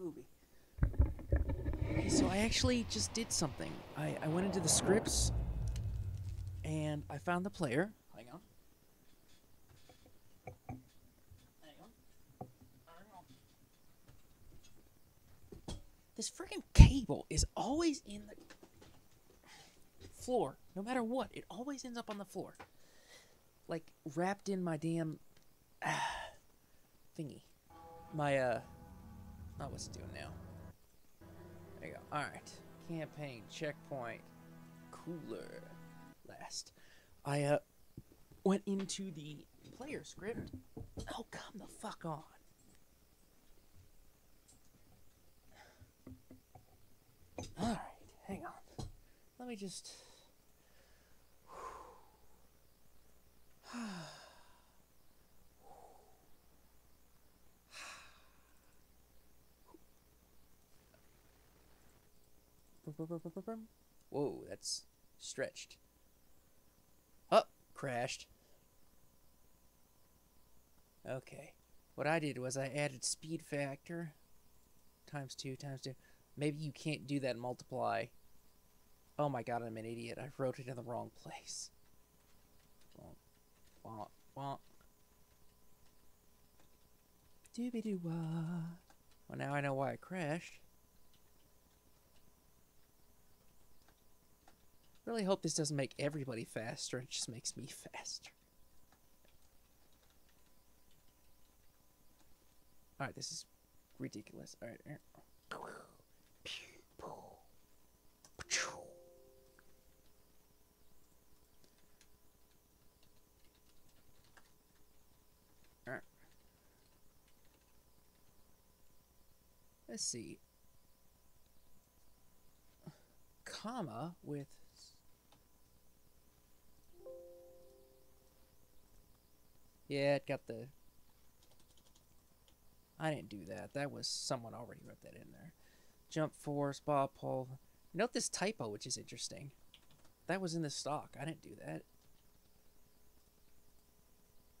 Gooby. So I actually just did something. I, I went into the scripts and I found the player. Hang on. Hang on. Hang on. This freaking cable is always in the floor. No matter what, it always ends up on the floor. Like wrapped in my damn thingy. My uh oh what's doing now? There you go. Alright. Campaign, checkpoint, cooler. Last. I uh went into the player script. Oh come the fuck on. Alright, hang on. Let me just Whoa, that's stretched. Up, oh, crashed. Okay. What I did was I added speed factor times two times two. Maybe you can't do that multiply. Oh my god, I'm an idiot. I wrote it in the wrong place. Womp, womp. Doobie doo wah. Well, now I know why I crashed. Really hope this doesn't make everybody faster. It just makes me faster. Alright, this is ridiculous. Alright. Let's see. Comma with Yeah, it got the... I didn't do that. That was... Someone already wrote that in there. Jump force, bob pole. Note this typo, which is interesting. That was in the stock. I didn't do that.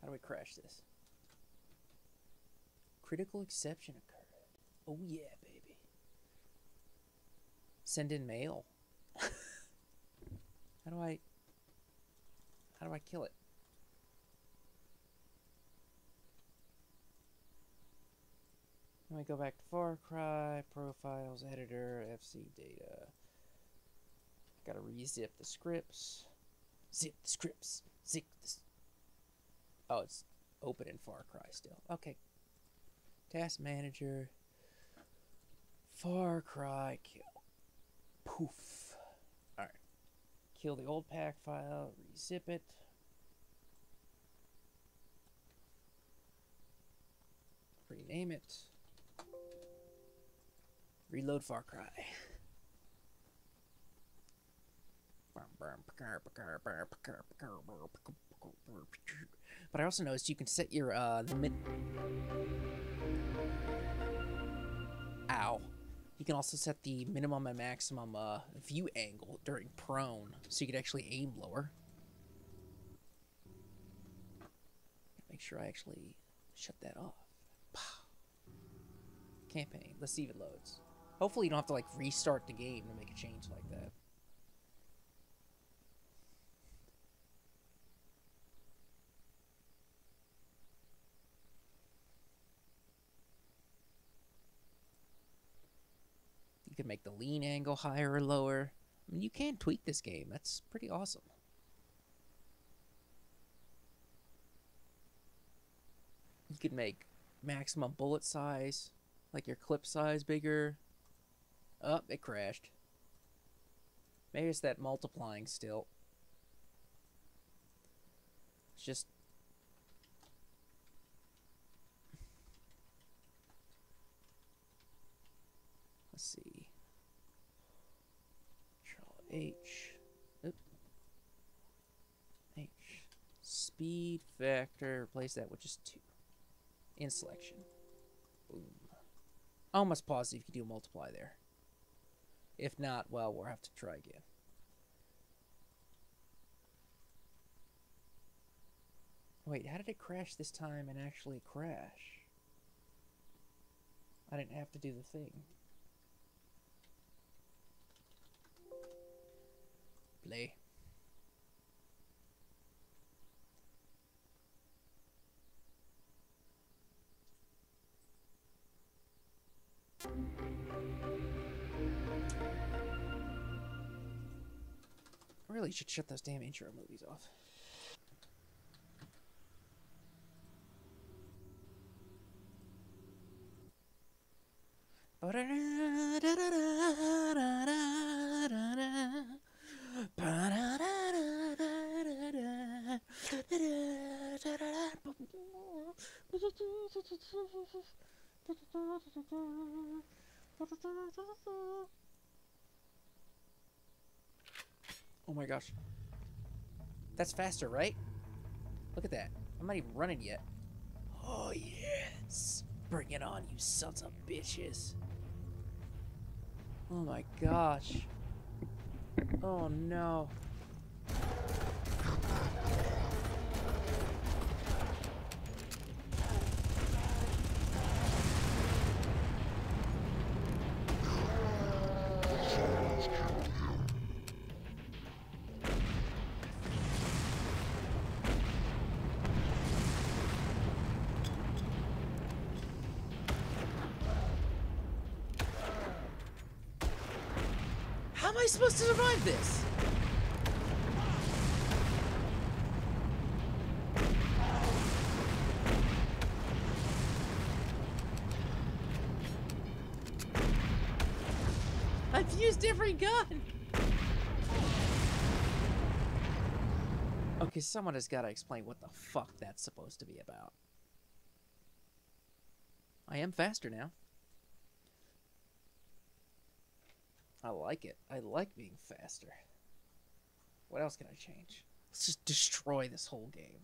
How do we crash this? Critical exception occurred. Oh yeah, baby. Send in mail. how do I... How do I kill it? Let me go back to Far Cry, Profiles, Editor, FC Data. Gotta rezip the scripts. Zip the scripts. Zip this. Oh, it's open in Far Cry still. Okay. Task Manager. Far Cry kill. Poof. Alright. Kill the old pack file, rezip it. Rename it. Reload Far Cry. But I also noticed you can set your uh the Ow. You can also set the minimum and maximum uh, view angle during prone, so you can actually aim lower. Make sure I actually shut that off. Campaign. Let's see if it loads. Hopefully you don't have to like restart the game to make a change like that. You can make the lean angle higher or lower. I mean, you can tweak this game. That's pretty awesome. You can make maximum bullet size, like your clip size bigger, Oh, it crashed. Maybe it's that multiplying still. It's just... Let's see. Control H. Oop. H. Speed factor. Replace that with just two. In selection. Boom. Almost positive you can do multiply there. If not, well, we'll have to try again. Wait, how did it crash this time and actually crash? I didn't have to do the thing. Play. Really should shut those damn intro movies off. Oh my gosh. That's faster, right? Look at that. I'm not even running yet. Oh, yes. Bring it on, you sons of bitches. Oh my gosh. Oh no. Am I supposed to survive this? I've used every gun. Okay, someone has got to explain what the fuck that's supposed to be about. I am faster now. I like it. I like being faster. What else can I change? Let's just destroy this whole game.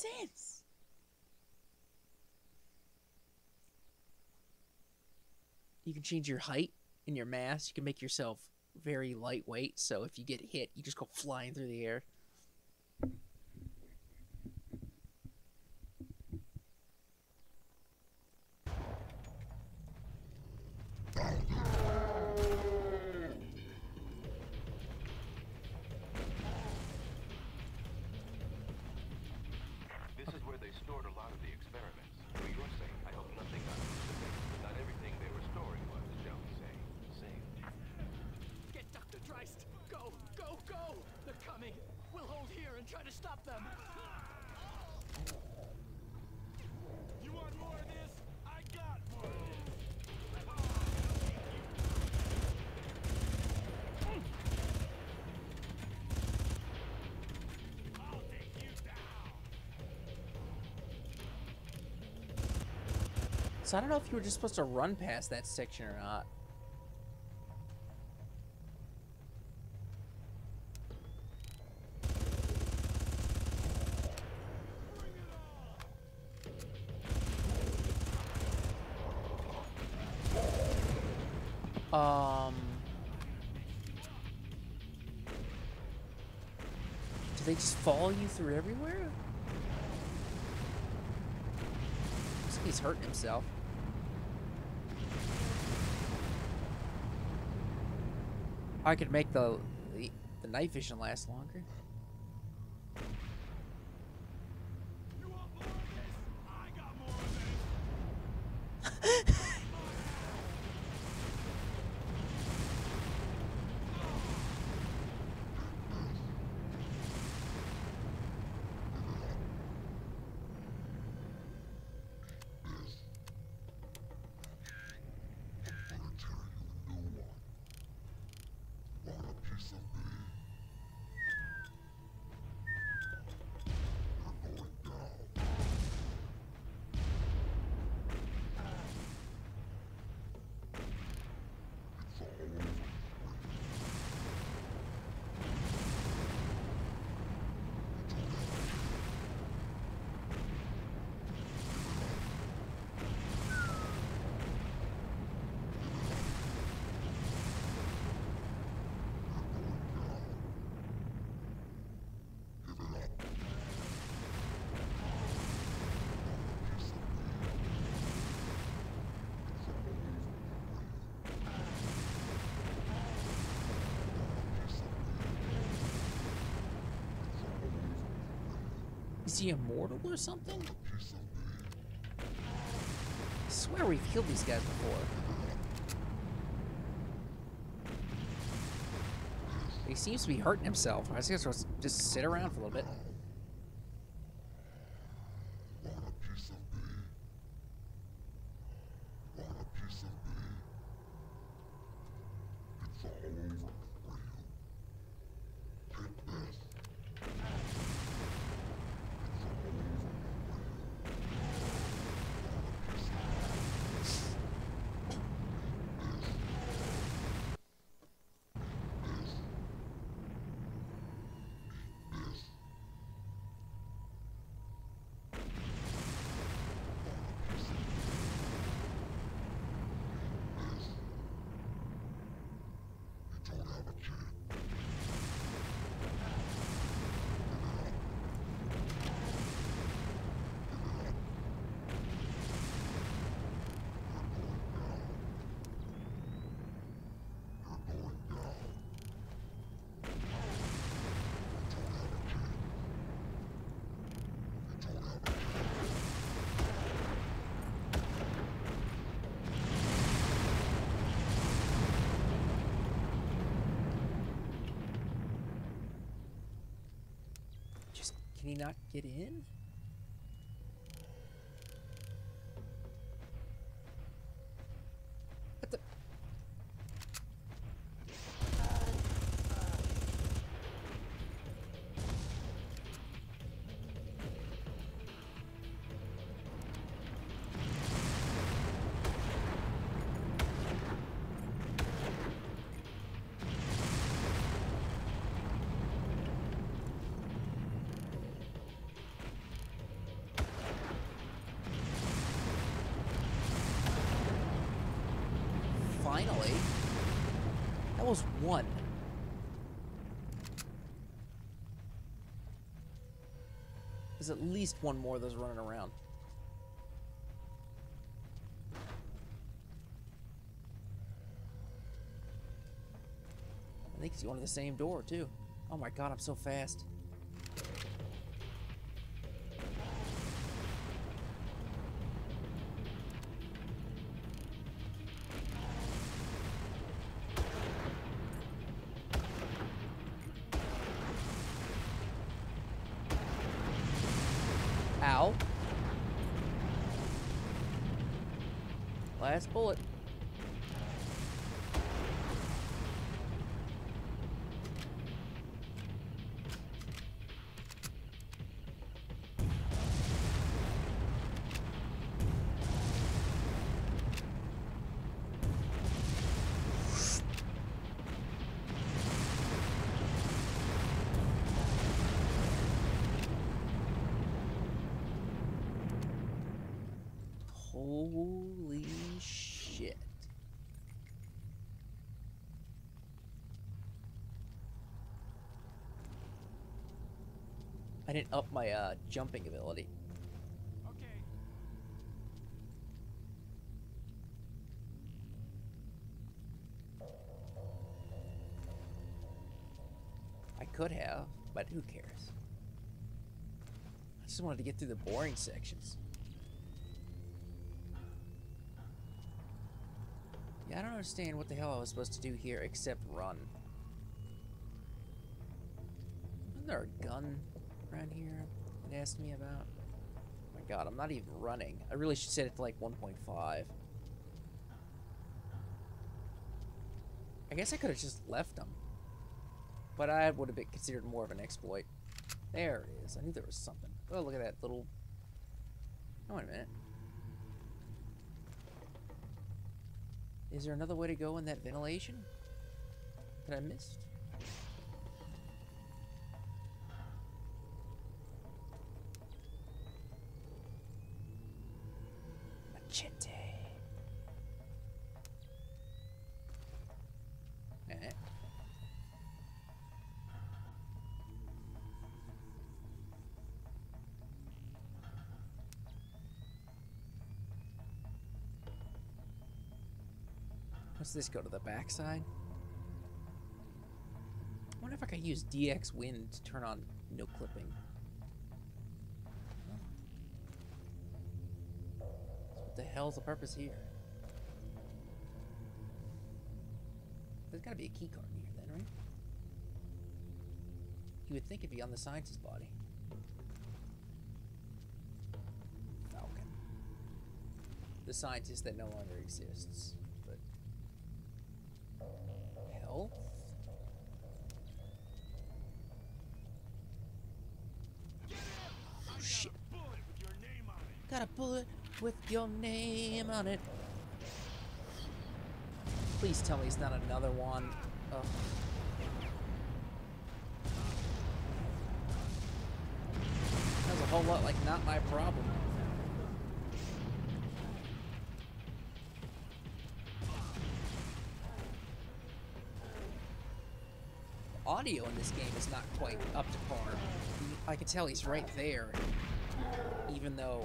Sense. You can change your height and your mass. You can make yourself very lightweight, so if you get hit, you just go flying through the air. So I don't know if you were just supposed to run past that section or not. Um. Do they just follow you through everywhere? He's hurting himself. I could make the the, night vision last longer. You want more of this? I got more of this! Is he immortal or something? I swear we've killed these guys before. He seems to be hurting himself. I guess we'll just sit around for a little bit. Just can he not get in? At least one more of those running around. I think he's going to the same door, too. Oh my god, I'm so fast. Bullet. I didn't up my uh, jumping ability. Okay. I could have, but who cares? I just wanted to get through the boring sections. Yeah, I don't understand what the hell I was supposed to do here except run. Isn't there a gun around here it asked me about? Oh my god, I'm not even running. I really should set it to like 1.5. I guess I could have just left them. But I would have been considered more of an exploit. There it is. I knew there was something. Oh, look at that little... Oh, wait a minute. Is there another way to go in that ventilation? That I missed? Does this go to the backside? I wonder if I could use DxWnd to turn on no clipping. So what the hell's the purpose here? There's gotta be a key card in here then, right? You would think it'd be on the scientist's body. Okay. The scientist that no longer exists. Health? Oh shit. Got a bullet with your name on it. Please tell me it's not another one. Ugh. Sounds a whole lot like not my problem. Audio in this game is not quite up to par. I can tell he's right there, even though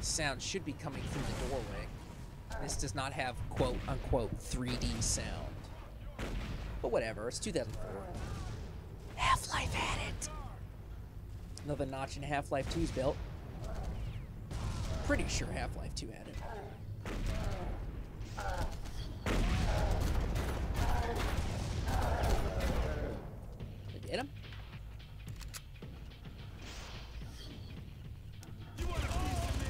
sound should be coming through the doorway. This does not have quote unquote 3D sound. But whatever, it's 2004. Half Life had it. Another notch in Half Life 2's belt. Pretty sure Half Life 2 had it. Did I get him? You want a piece of me?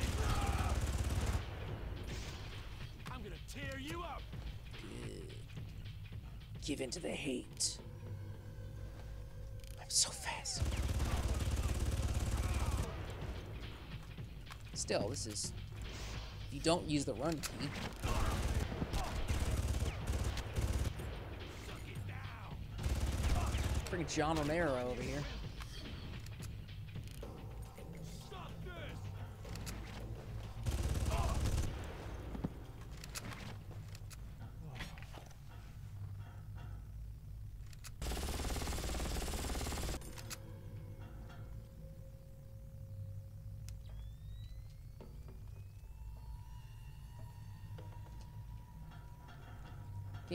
I'm gonna tear you up. Good. Give in to the hate. I'm so fast. Still, this is. If you don't use the run key. Freaking John Romero over here.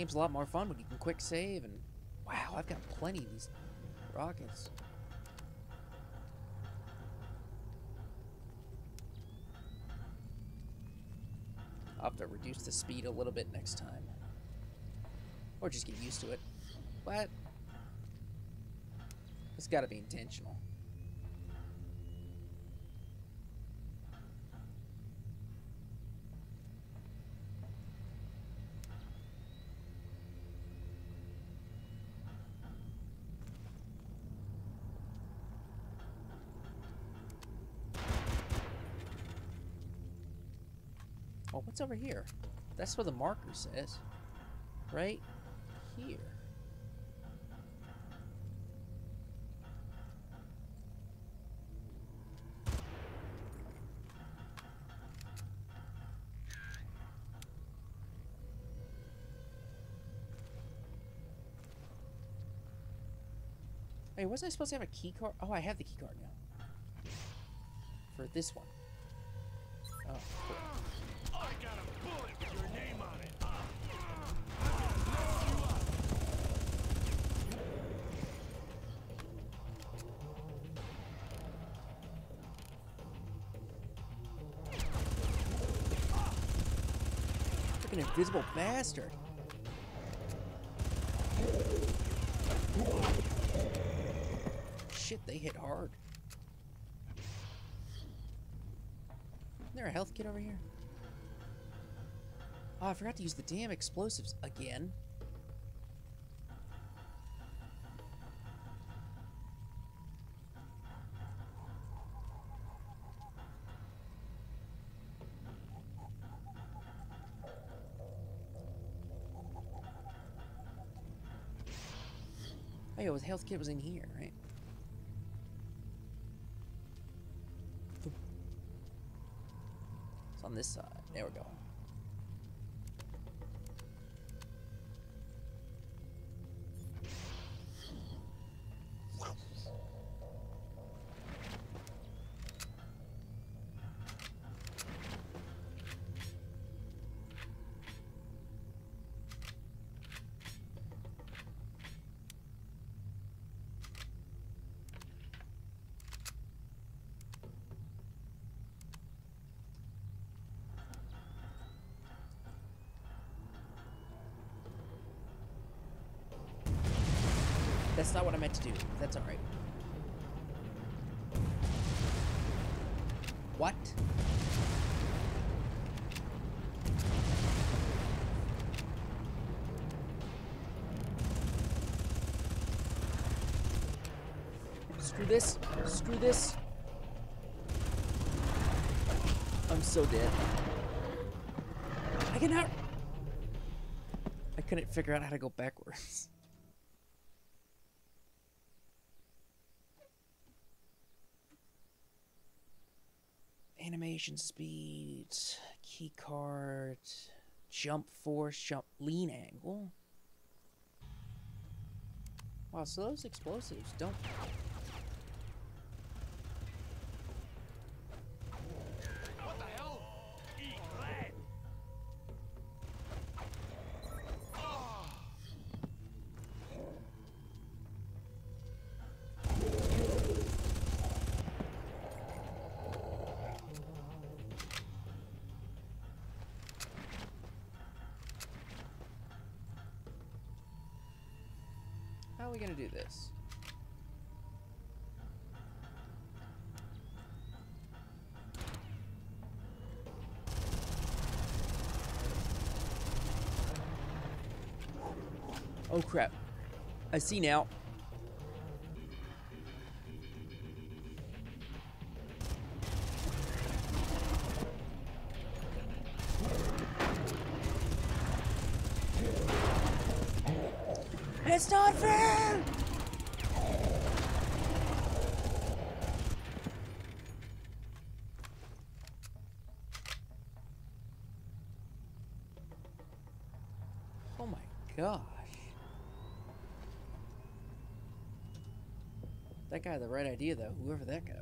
Game's a lot more fun when you can quick save and. Wow, I've got plenty of these rockets. I'll have to reduce the speed a little bit next time. Or just get used to it. But. It's gotta be intentional. Oh, what's over here? That's what the marker says. Right here. Hey, wasn't I supposed to have a key card? Oh, I have the key card now. For this one. Oh, cool. Invisible bastard. Shit, they hit hard. Isn't there a health kit over here? Oh, I forgot to use the damn explosives again. Health kit was in here, right? It's on this side. Not what I meant to do. That's alright. What? Screw this. Screw this. I'm so dead. I cannot. I couldn't figure out how to go backwards. Speed, key card, jump force, jump lean angle. Wow, so those explosives don't this? Oh crap. I see now. It's not fair! Oh my gosh. That guy the right idea though, whoever that guy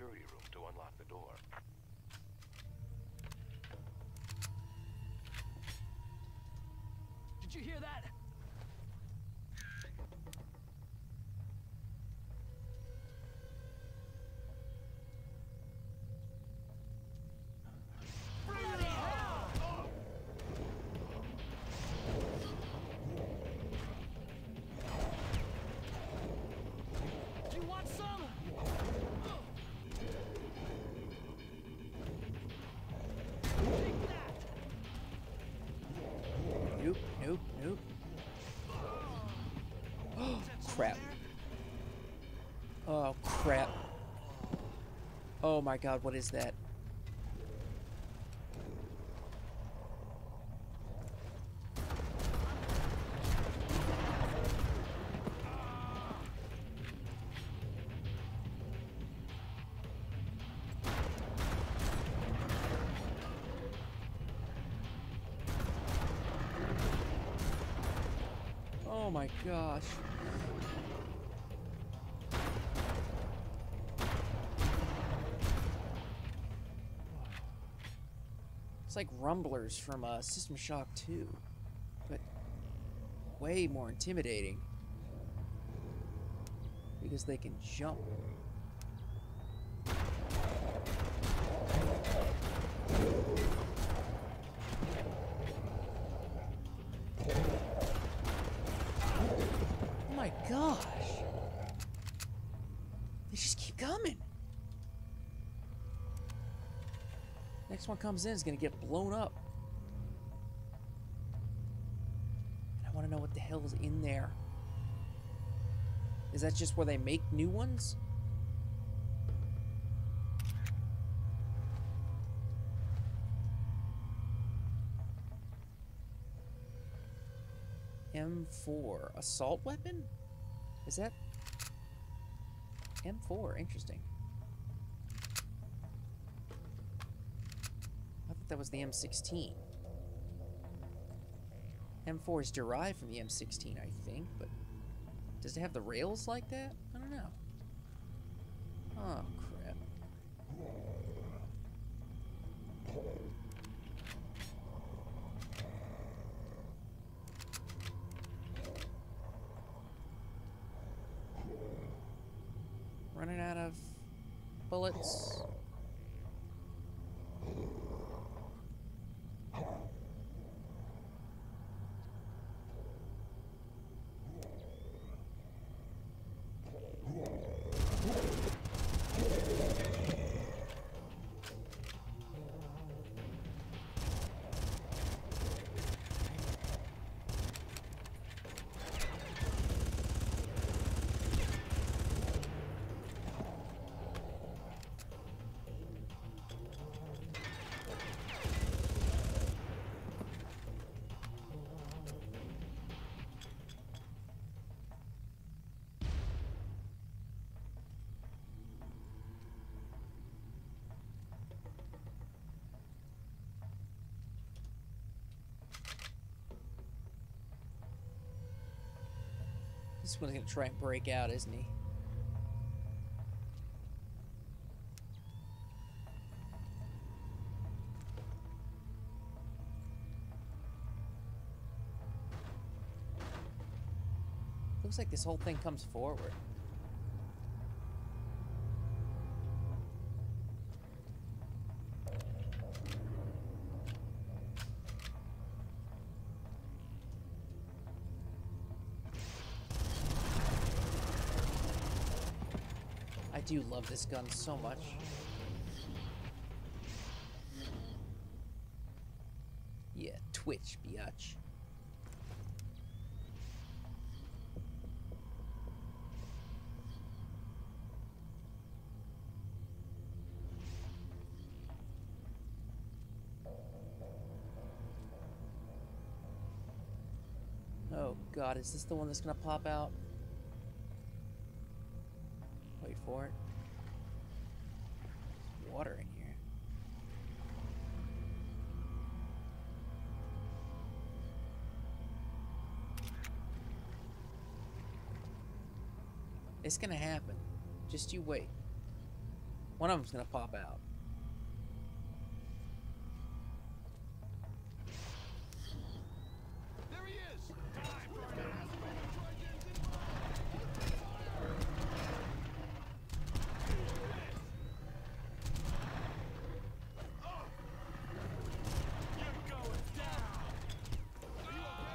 security room to unlock the door. Did you hear that? Crap. Oh, crap. Oh my god, what is that? Oh my gosh. Like rumblers from uh, System Shock 2, but way more intimidating because they can jump. Oh my gosh. They just keep coming. Next one comes in is gonna get blown up. And I wanna know what the hell is in there. Is that just where they make new ones? M4 assault weapon? Is that M4? Interesting. I thought that was the M16. M4 is derived from the M16, I think, but does it have the rails like that? I don't know. Oh, crap. Running out of bullets. This one's gonna try and break out, isn't he? Looks like this whole thing comes forward. Love this gun so much. Yeah, Twitch, biatch. Oh god, is this the one that's gonna pop out? It's gonna happen. Just you wait. One of them's gonna pop out. There he is! You're going down! Are you okay?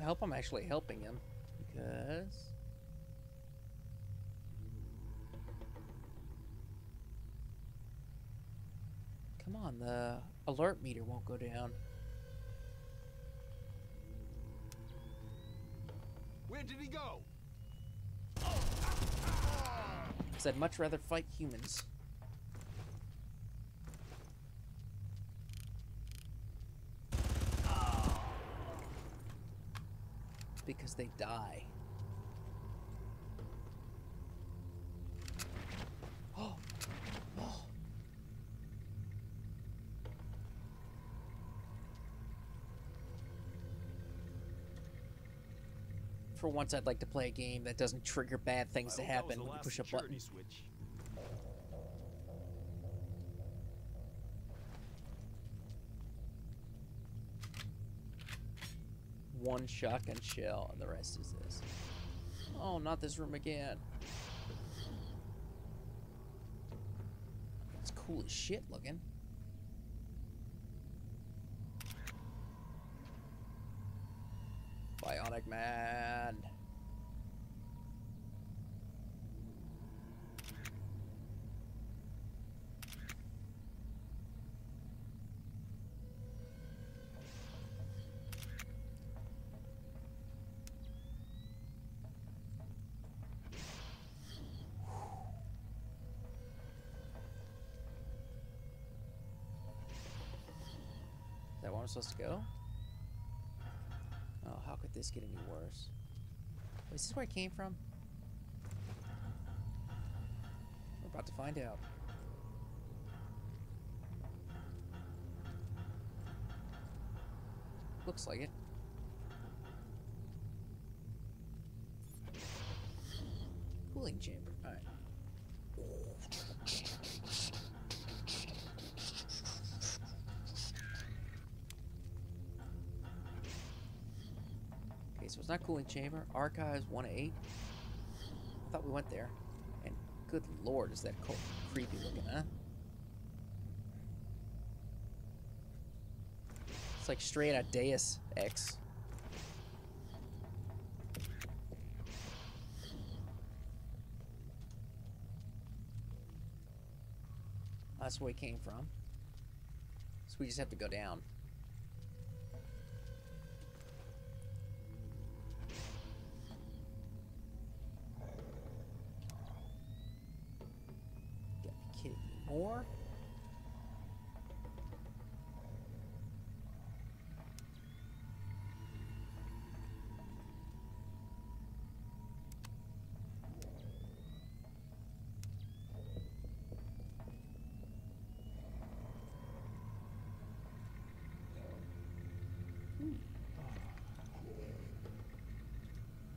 I hope I'm actually helping him because Come on, the alert meter won't go down. Where did he go? Because I'd much rather fight humans. Because they die. Oh! Oh! For once, I'd like to play a game that doesn't trigger bad things to happen when you push a button. switch. One shotgun shell, and the rest is this. Oh, not this room again. It's cool as shit looking. Supposed to go? Oh, how could this get any worse? Wait, is this where I came from? We're about to find out. Looks like it. Cooling chamber. Alright. Okay, so it's not cooling chamber. Archives 1 to 8. I thought we went there. And good lord, is that cold, creepy looking, huh? It's like straight out Deus Ex. That's where we came from. So we just have to go down. Gotta be kidding me. More?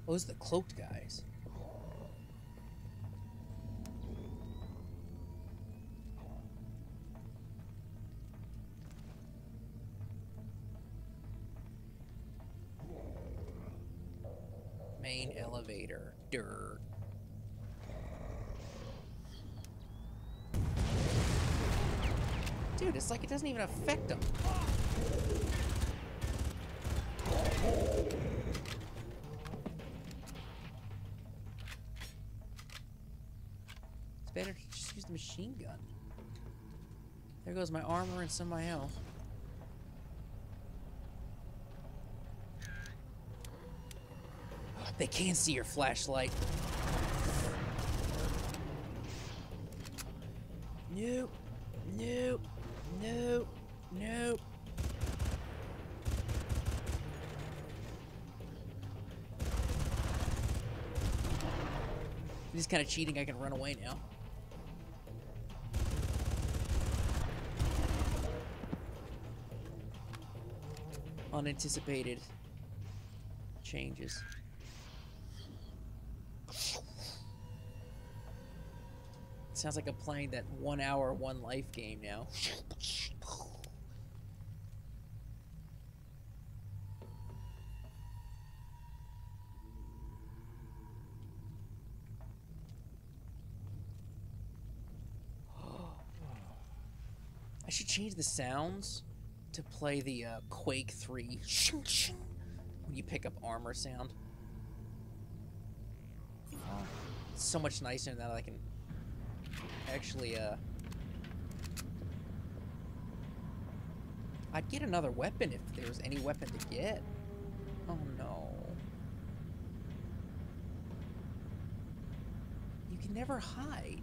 Oh, the cloaked guys. Main elevator. Dirt. Dude, it's like it doesn't even affect them. It's better to just use the machine gun. There goes my armor and some of my health. They can't see your flashlight. Nope. Nope. Nope. Nope. Is kind of cheating. I can run away now. Unanticipated changes. It Sounds like I'm playing that one hour, one life game now. I should change the sounds to play the uh, Quake 3 when you pick up armor sound. It's so much nicer that I can actually, uh... I'd get another weapon if there was any weapon to get. Oh no. You can never hide.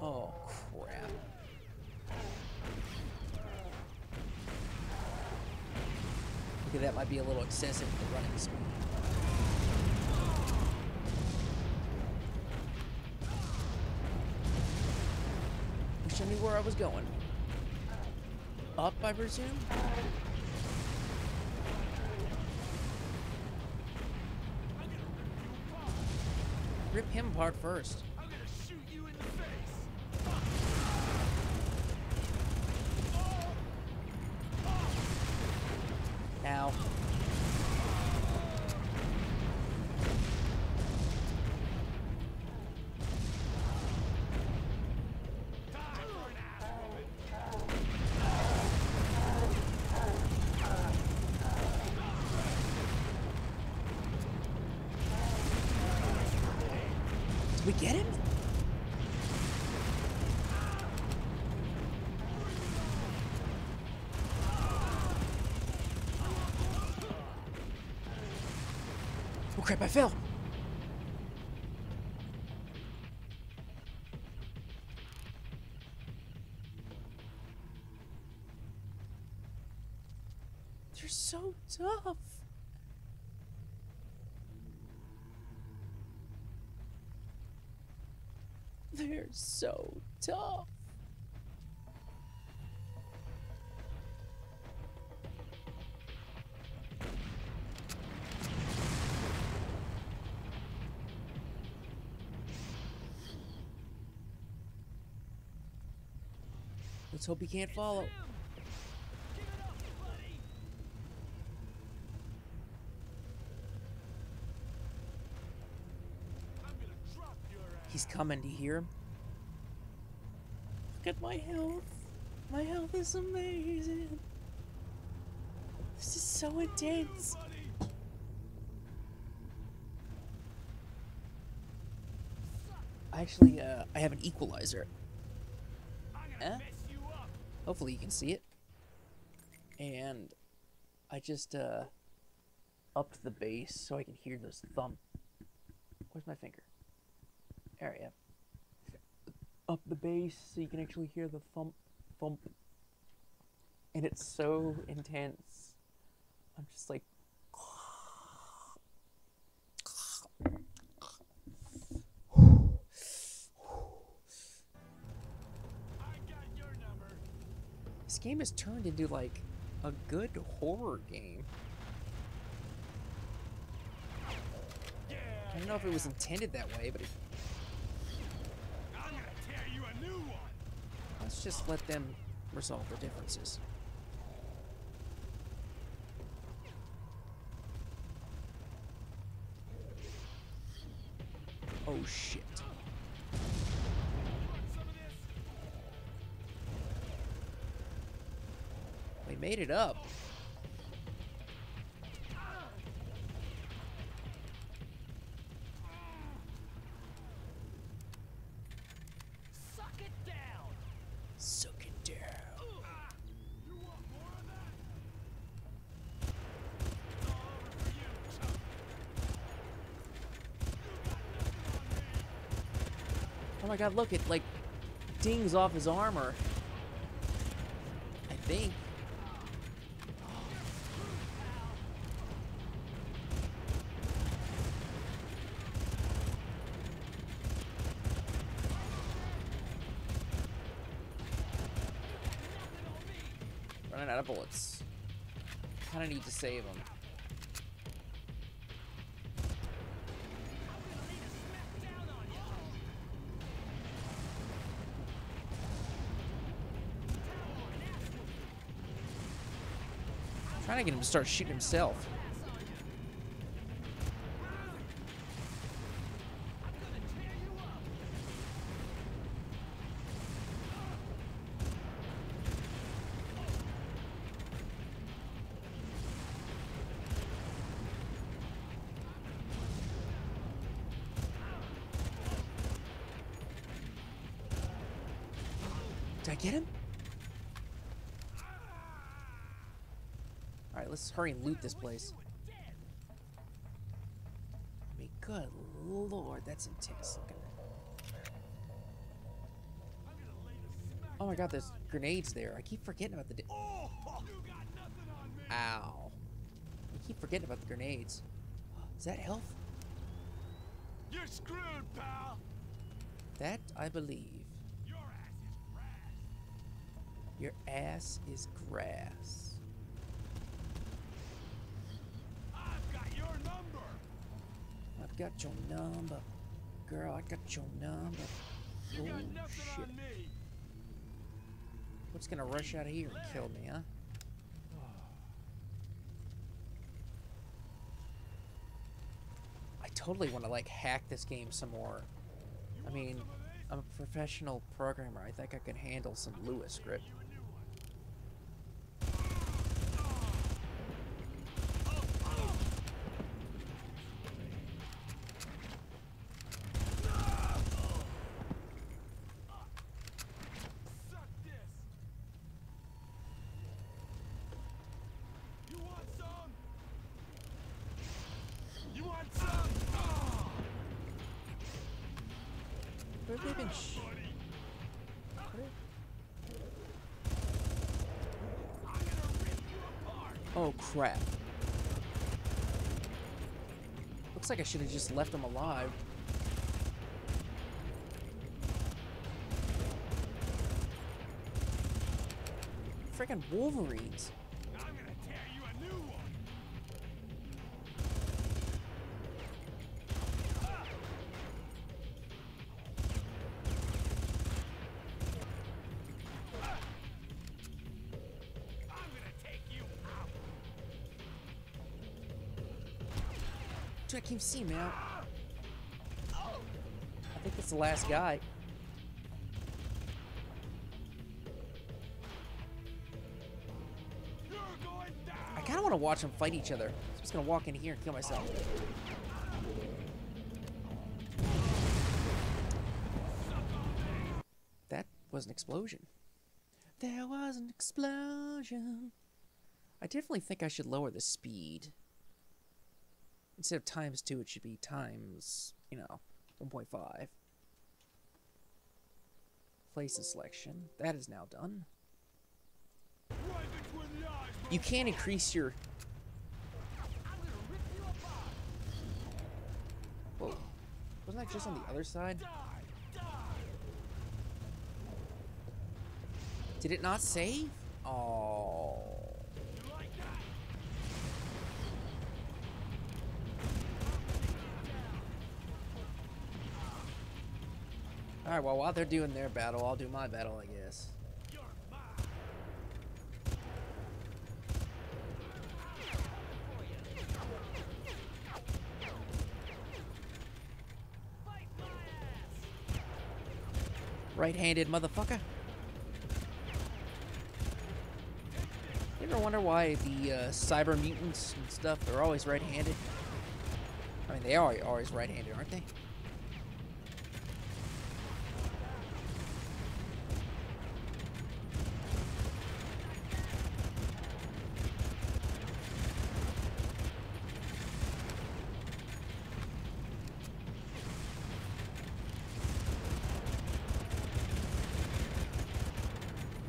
Oh, crap. Okay, a little for running speed. Wish I knew where I was going. Up, I presume? Rip him apart first. crap, I fell. They're so tough. They're so tough. Hope he can't follow. Him! Give it up, buddy! I'm gonna drop your ass. He's coming. Do you hear him? Look at my health. My health is amazing. This is so intense. Actually, uh, I have an equalizer. Eh? Hopefully you can see it. And I just uh upped the bass so I can hear this thump. Where's my finger? There I am. Up the bass so you can actually hear the thump thump. And it's so intense. I'm just like game has turned into like a good horror game. I don't know if it was intended that way, but it, let's just let them resolve their differences. Oh shit. Nothing it me. Oh my god, look, it like dings off his armor. I think. Running out of bullets. Kinda need to save him. You! trying to get him to start shooting himself. I'm gonna tear you up! Did I get him? Alright, let's hurry and loot this place. You were dead. I mean, good lord, that's intense looking. I'm gonna lay the smack Oh my god, there's down on you. grenades there. I keep forgetting about the. Oh! You got nothing on me! Ow. I keep forgetting about the grenades. Is that health? You're screwed, pal! That I believe. Your ass is Your ass is grass. grass. I've got your number! I've got your number. Girl, I got your number. You got Oh, shit. on me! What's gonna rush out of here and kill me, huh? I totally want to like hack this game some more. I mean, I'm a professional programmer. I think I can handle some Lua script. You a new one. Suck this! You want some? You want some? Oh, Where have they been? Sh- buddy! where- I'm gonna rip you apart! Oh crap. Looks like I should have just left him alive. Freaking Wolverines. I think it's the last guy. Going. I kind of want to watch them fight each other. I'm just gonna walk in here and kill myself. That was an explosion. There was an explosion. I definitely think I should lower the speed. Instead of times two, it should be times, you know, 1.5. Place and selection. That is now done. You can't increase your. Whoa. Wasn't that just on the other side? Did it not save? Oh. You like that? Alright, well, while they're doing their battle, I'll do my battle, I guess. You're mine. Fight my ass. Right handed motherfucker. You ever wonder why the uh, cyber mutants and stuff, they're always right handed? I mean, they are always right handed, aren't they?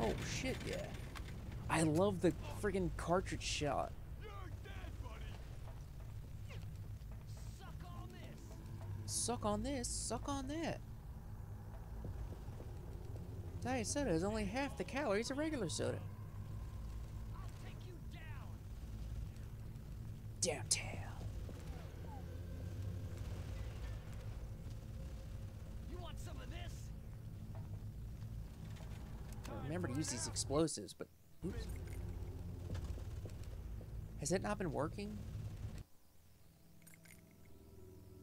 Oh shit, yeah. I love the friggin' cartridge shot. Suck on this. Suck on that. Diet soda is only half the calories of regular soda. Down. Downtown. You want some of this? Remember to use these explosives, but oops. Has it not been working?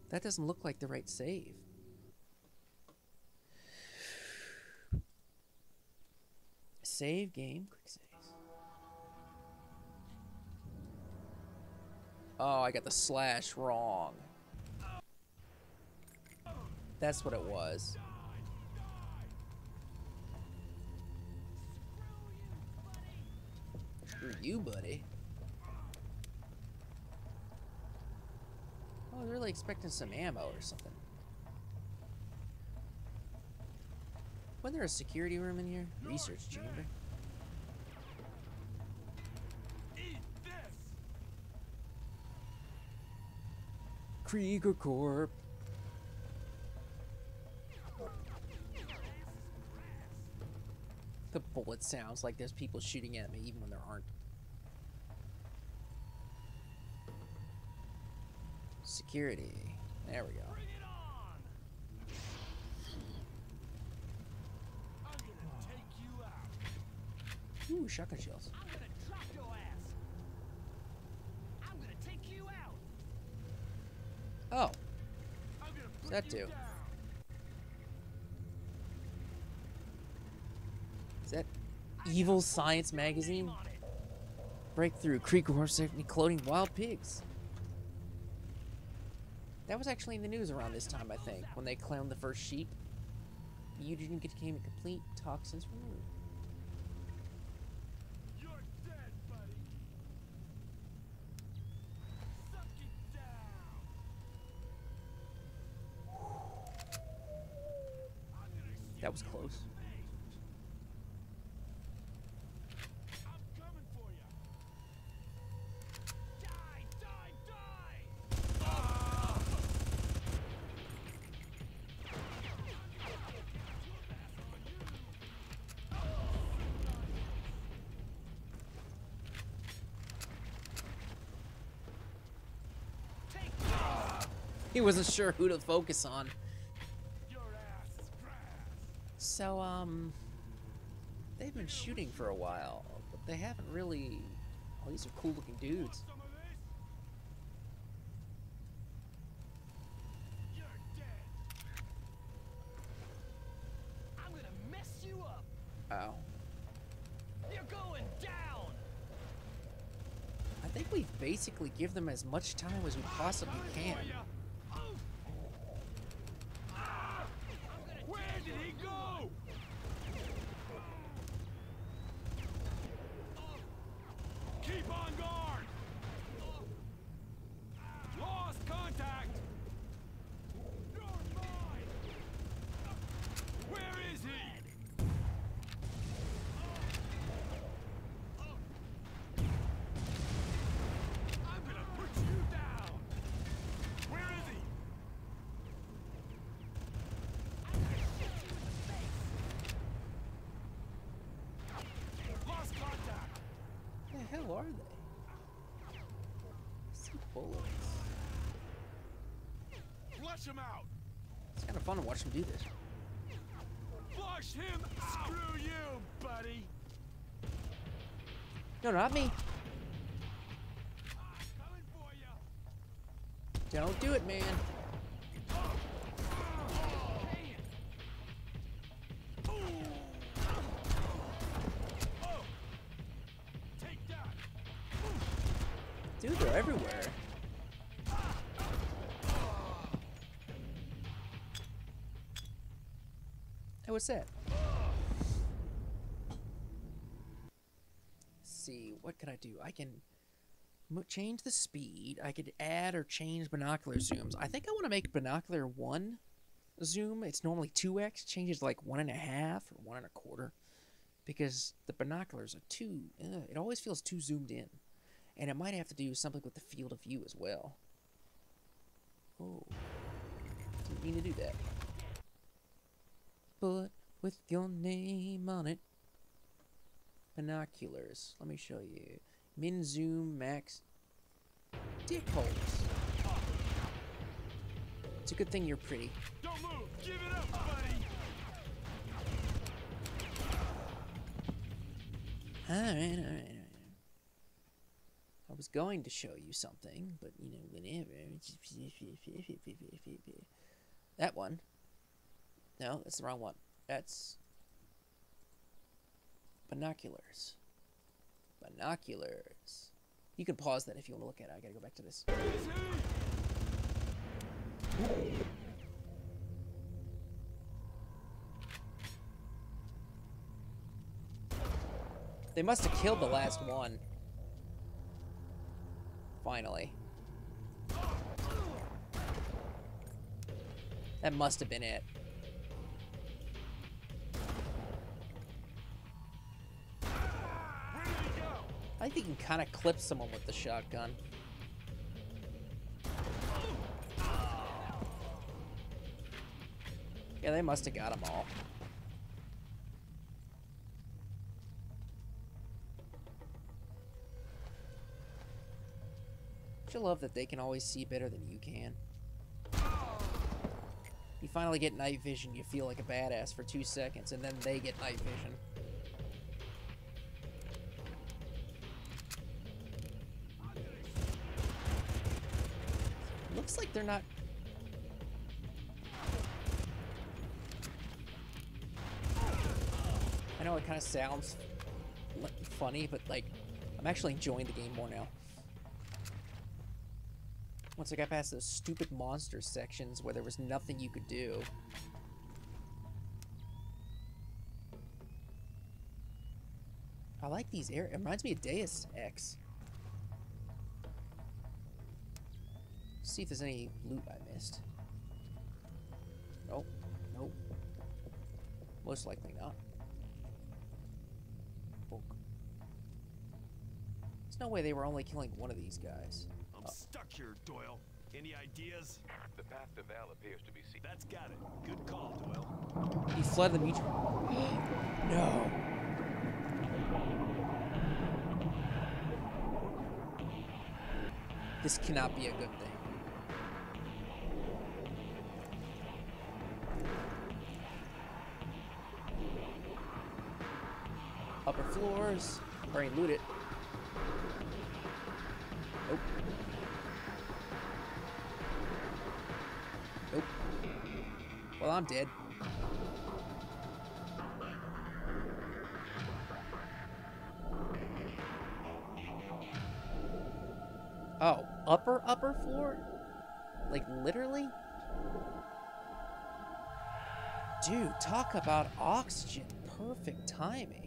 That doesn't look like the right save. Save game, quick saves. Oh, I got the slash wrong. That's what it was. Screw you, buddy. I was really expecting some ammo or something. Wasn't there a security room in here? Research chamber. Krieger Corp. The bullet sounds like there's people shooting at me even when there aren't. Security. There we go. Ooh, shotgun shells. Oh, put that do? is that Evil Science Magazine? Breakthrough Creek Horse safely cloning wild pigs. That was actually in the news around this time, I think, when they cloned the first sheep. Complete toxins removed. You're dead, buddy. Suck it down. I'm gonna That was you close. He wasn't sure who to focus on. Your ass. So, um, they've been shooting for a while, but they haven't really. Oh, these are cool looking dudes. Some of this? You're gonna mess you up. Wow. You're going down. I think we basically give them as much time as we possibly can. For ya. Oh. Ah. I'm gonna Where did he go? Keep on guard. Lost contact. You're mine. Where is he? I'm gonna put you down. Where is he? I'm gonna shoot you in the face. Lost contact. Who the hell are they? See bullets. Flush him out. It's kind of fun to watch them do this. Flush him out. Screw you, buddy. No, not rob me. Coming for you. Don't do it, man. What's that? see, what can I do? I can change the speed. I could add or change binocular zooms. I think I want to make binocular one zoom. It's normally 2x. Change it to like one and a half or one and a quarter. Because the binoculars are too, ugh, it always feels too zoomed in. And it might have to do something with the field of view as well. Oh. Didn't mean to do that. But with your name on it. Binoculars. Let me show you. Min zoom max. Dick holes. It's a good thing you're pretty. Don't move. Give it up, buddy. Alright, alright, alright. I was going to show you something, but you know, whenever. That one. No, that's the wrong one. That's binoculars. Binoculars. You can pause that if you want to look at it. I gotta go back to this. They must have killed the last one. Finally. That must have been it. I think you can kind of clip someone with the shotgun. Yeah, they must have got them all. Don't you love that they can always see better than you can? You finally get night vision, you feel like a badass for two seconds, and then they get night vision. Like they're not. I know it kind of sounds funny, but like, I'm actually enjoying the game more now. Once I got past those stupid monster sections where there was nothing you could do. I like these air. It reminds me of Deus Ex. See if there's any loot I missed. Nope. Nope. Most likely not. Bonk. There's no way they were only killing one of these guys. I'm uh, stuck here, Doyle. Any ideas? The path to Val appears to be seen. That's got it. Good call, Doyle. He fled the mutual. no. This cannot be a good thing. Yours. Already loot it. Nope. Nope. Well, I'm dead. Oh, upper, upper floor? Like, literally? Dude, talk about oxygen. Perfect timing.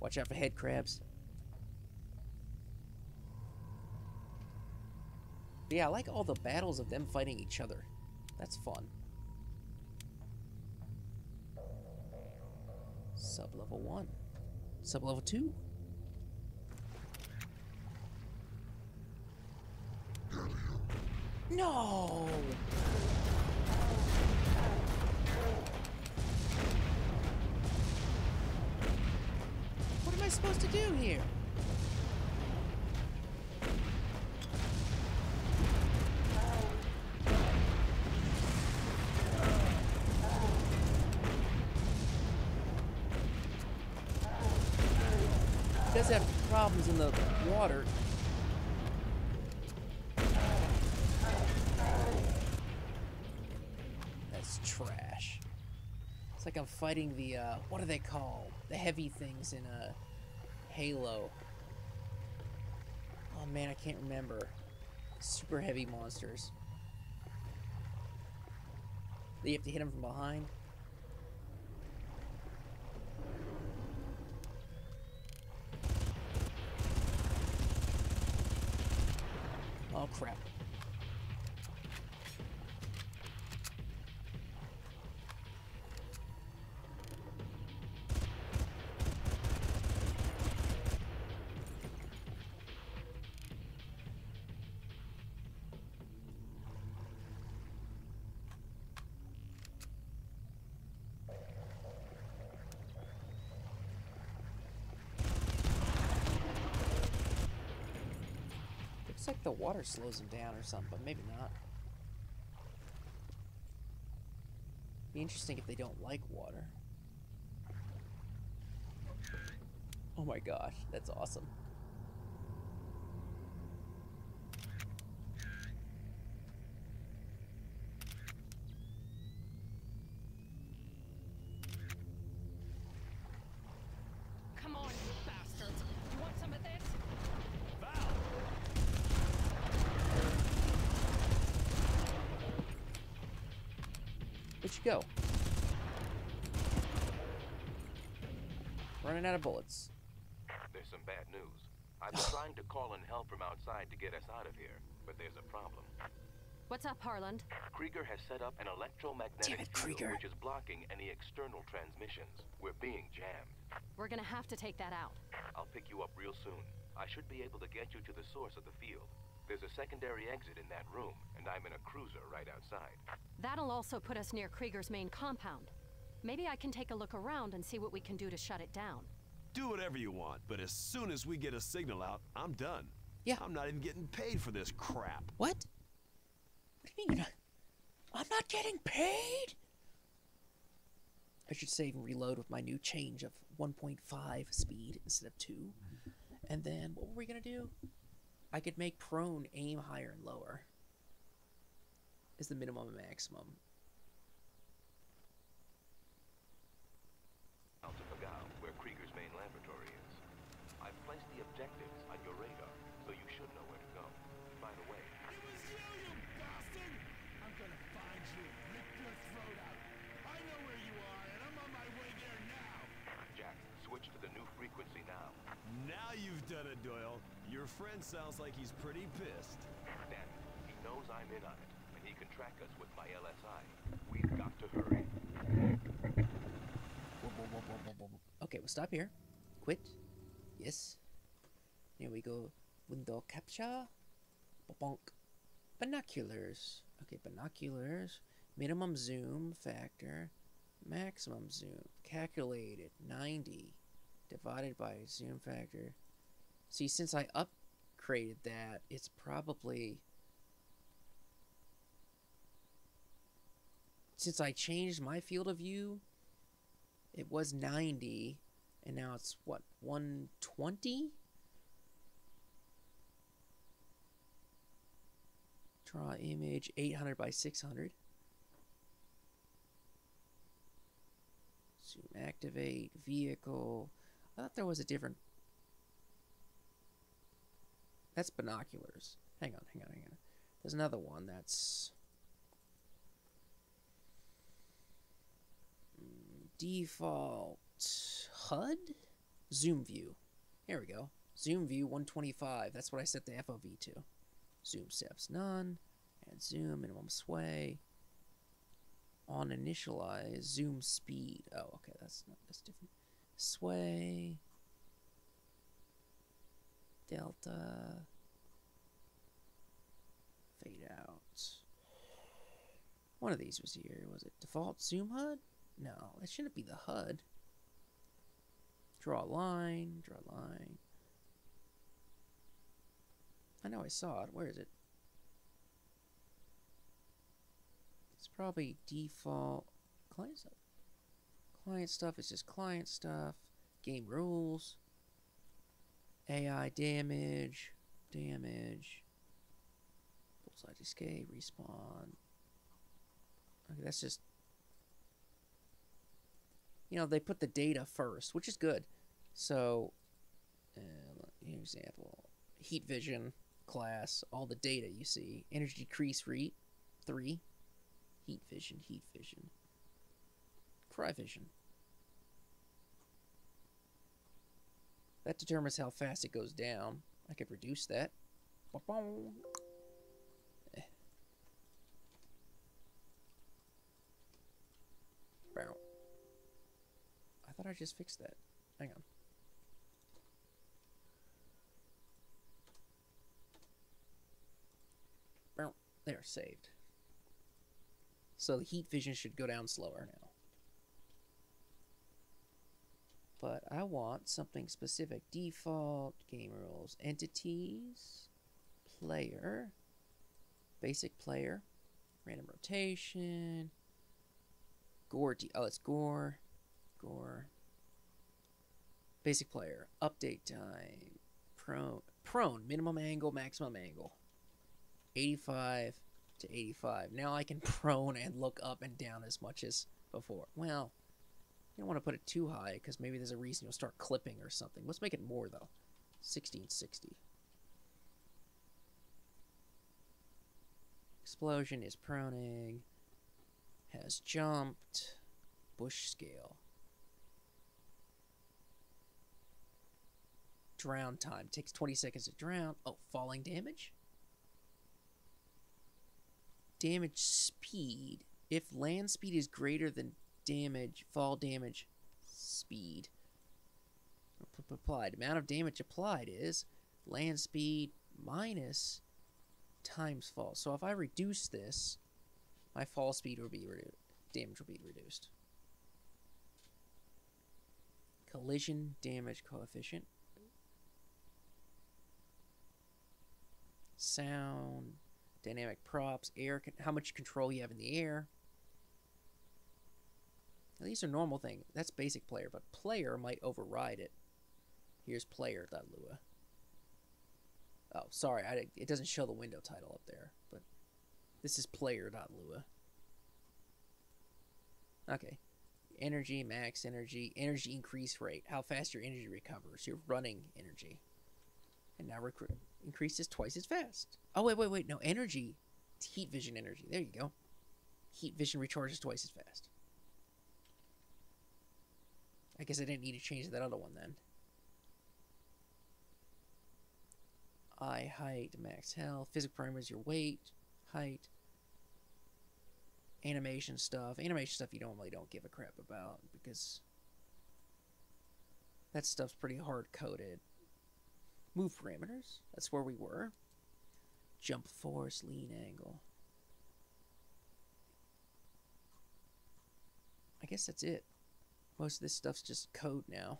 Watch out for head crabs. But yeah, I like all the battles of them fighting each other. That's fun. Sub level 1. Sub level 2. No! Supposed to do here? He does have problems in the water. That's trash. It's like I'm fighting the, uh, what are they called? The heavy things in, uh, Halo. Oh man, I can't remember. Super heavy monsters. You have to hit them from behind. Oh crap. Looks like the water slows him down or something, but maybe not. Be interesting if they don't like water. Oh my gosh, that's awesome. Come on, you bastards. You want some of this? Val! Where'd you go? Running out of bullets. There's some bad news. I've been trying to call in help from outside to get us out of here, but there's a problem. What's up, Harland? Krieger has set up an electromagnetic Damn it, field which is blocking any external transmissions. We're being jammed. We're gonna have to take that out. I'll pick you up real soon. I should be able to get you to the source of the field. There's a secondary exit in that room, and I'm in a cruiser right outside. That'll also put us near Krieger's main compound. Maybe I can take a look around and see what we can do to shut it down. Do whatever you want, but as soon as we get a signal out, I'm done. Yeah. I'm not even getting paid for this crap. What? What do you mean you're not? I'm not getting paid? I should save and reload with my new change of 1.5 speed instead of 2. And then, what were we gonna do? I could make prone aim higher and lower. Is the minimum and maximum. Friend sounds like he's pretty pissed. Dan, he knows I'm in on it, and he can track us with my LSI. We've got to hurry. Okay, we'll stop here. Quit. Yes. Here we go. Window capture. Bonk. Binoculars. Okay, binoculars. Minimum zoom factor. Maximum zoom. Calculated. 90. Divided by zoom factor. See, since I upgraded that, it's probably since I changed my field of view, it was 90, and now it's what 120. Draw image 800 by 600. Zoom activate vehicle. I thought there was a different. That's binoculars. Hang on, hang on, hang on. There's another one that's mm, default HUD zoom view. Here we go. Zoom view 125. That's what I set the FOV to. Zoom steps none. And zoom minimum sway. On initialize zoom speed. Oh, okay, that's not that's different. Sway. Delta. Fade out. One of these was here. Was it default zoom HUD? No, it shouldn't be the HUD. Draw a line, draw a line. I know I saw it. Where is it? It's probably default client stuff. Client stuff is just client stuff. Game rules. AI damage. Damage. Bullseye escape. Respawn. Okay, that's just. You know, they put the data first, which is good. So, uh, example heat vision class, all the data you see. Energy decrease rate, 3. Heat vision, heat vision. Cry vision. That determines how fast it goes down. I could reduce that. I thought I just fixed that. Hang on. They're saved. So the heat vision should go down slower now. But I want something specific. Default, game rules, entities, player, basic player, random rotation, gore, oh, it's gore, gore, basic player, update time, prone, prone, minimum angle, maximum angle, 85 to 85. Now I can prone and look up and down as much as before. Well, don't want to put it too high because maybe there's a reason you'll start clipping or something. Let's make it more though. 1660. Explosion is proning. Has jumped. Bush scale. Drown time. Takes 20 seconds to drown. Oh, falling damage? Damage speed. If land speed is greater than damage, fall damage, speed. Applied. Amount of damage applied is land speed minus times fall. So if I reduce this, my fall speed will be reduced. Damage will be reduced. Collision damage coefficient. Sound, dynamic props, air, how much control you have in the air. Now, these are normal things. That's basic player, but player might override it. Here's player.lua. Oh, sorry, I, it doesn't show the window title up there, but this is player.lua. Okay. Energy, max energy, energy increase rate, how fast your energy recovers, your running energy. And now recruit increases twice as fast. Oh, wait, wait, wait, no, energy, heat vision energy. There you go. Heat vision recharges twice as fast. I guess I didn't need to change that other one then. Eye height, max health, physical parameters, your weight, height, animation stuff. Animation stuff you normally don't give a crap about because that stuff's pretty hard coded. Move parameters, that's where we were. Jump force, lean angle. I guess that's it. Most of this stuff's just code now.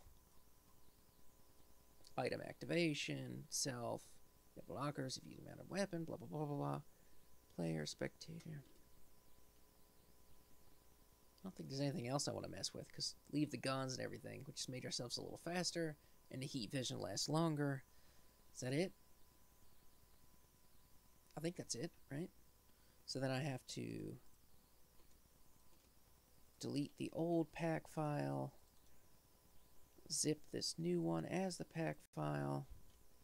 Item activation, self, blockers if you use a weapon, blah blah blah blah blah. Player, spectator. I don't think there's anything else I want to mess with, because leave the guns and everything, which just made ourselves a little faster, and the heat vision lasts longer. Is that it? I think that's it, right? So then I have to delete the old pack file, zip this new one as the pack file.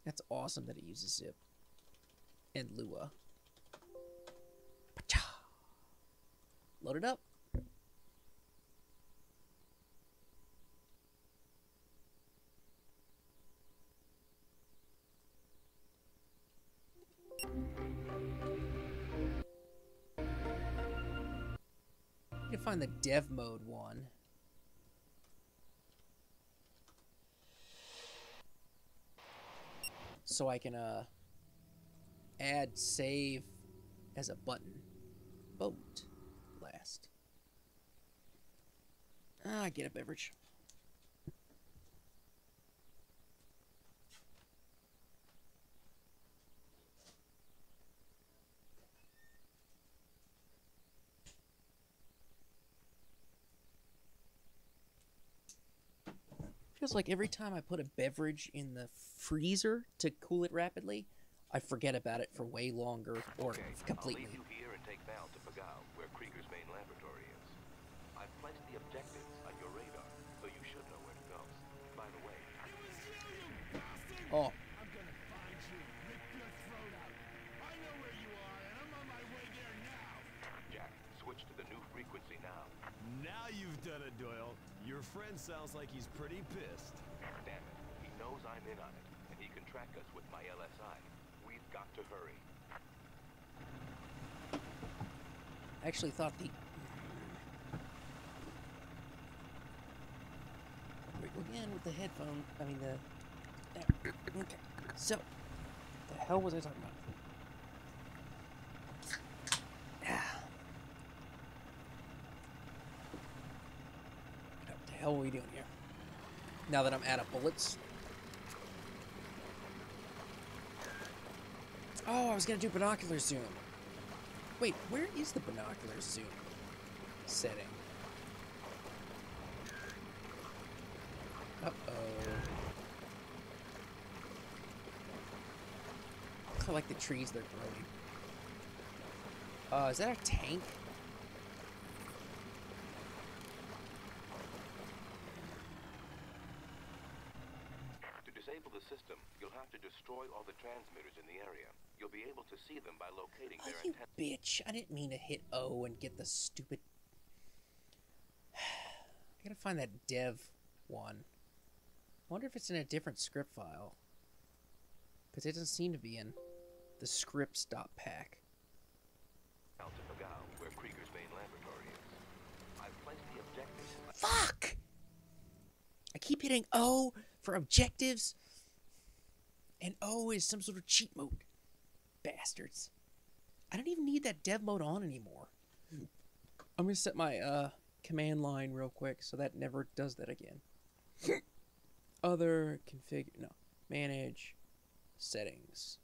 That's awesome that it uses zip and Lua. Load it up. Find the dev mode one. So I can uh add save as a button. Boat last. Ah, get a beverage. Feels like every time I put a beverage in the freezer to cool it rapidly, I forget about it for way longer or Okay, completely. I'll leave you here and take Val to Pagao, where Krieger's main laboratory is. I've placed the objectives on your radar, so you should know where to go. By the way, Oh, I'm gonna find you, rip your throat out. I know where you are, and I'm on my way there now. Jack, switch to the new frequency now. Now you've done it, Doyle. Your friend sounds like he's pretty pissed. Damn it, he knows I'm in on it, and he can track us with my LSI. We've got to hurry. I actually thought the. Wait, Again with the headphone. I mean the. there. Okay. So, the hell was I talking about? Ah. What the hell are we doing here? Now that I'm out of bullets. Oh, I was gonna do binocular zoom. Wait, where is the binocular zoom setting? Uh-oh. I like the trees they're growing. Uh, is that a tank? To disable the system, you'll have to destroy all the transmitters in the area. You'll be able to see them by locating Oh, there you bitch. I didn't mean to hit O and get the stupid... I gotta find that dev one. I wonder if it's in a different script file. Because it doesn't seem to be in the scripts.pack. Out where Krieger's main laboratory is. I've placed the objectives. Fuck! I keep hitting O for objectives. And O is some sort of cheat mode. Bastards. I don't even need that dev mode on anymore. I'm gonna set my uh command line real quick so that never does that again. Other config no. Manage settings.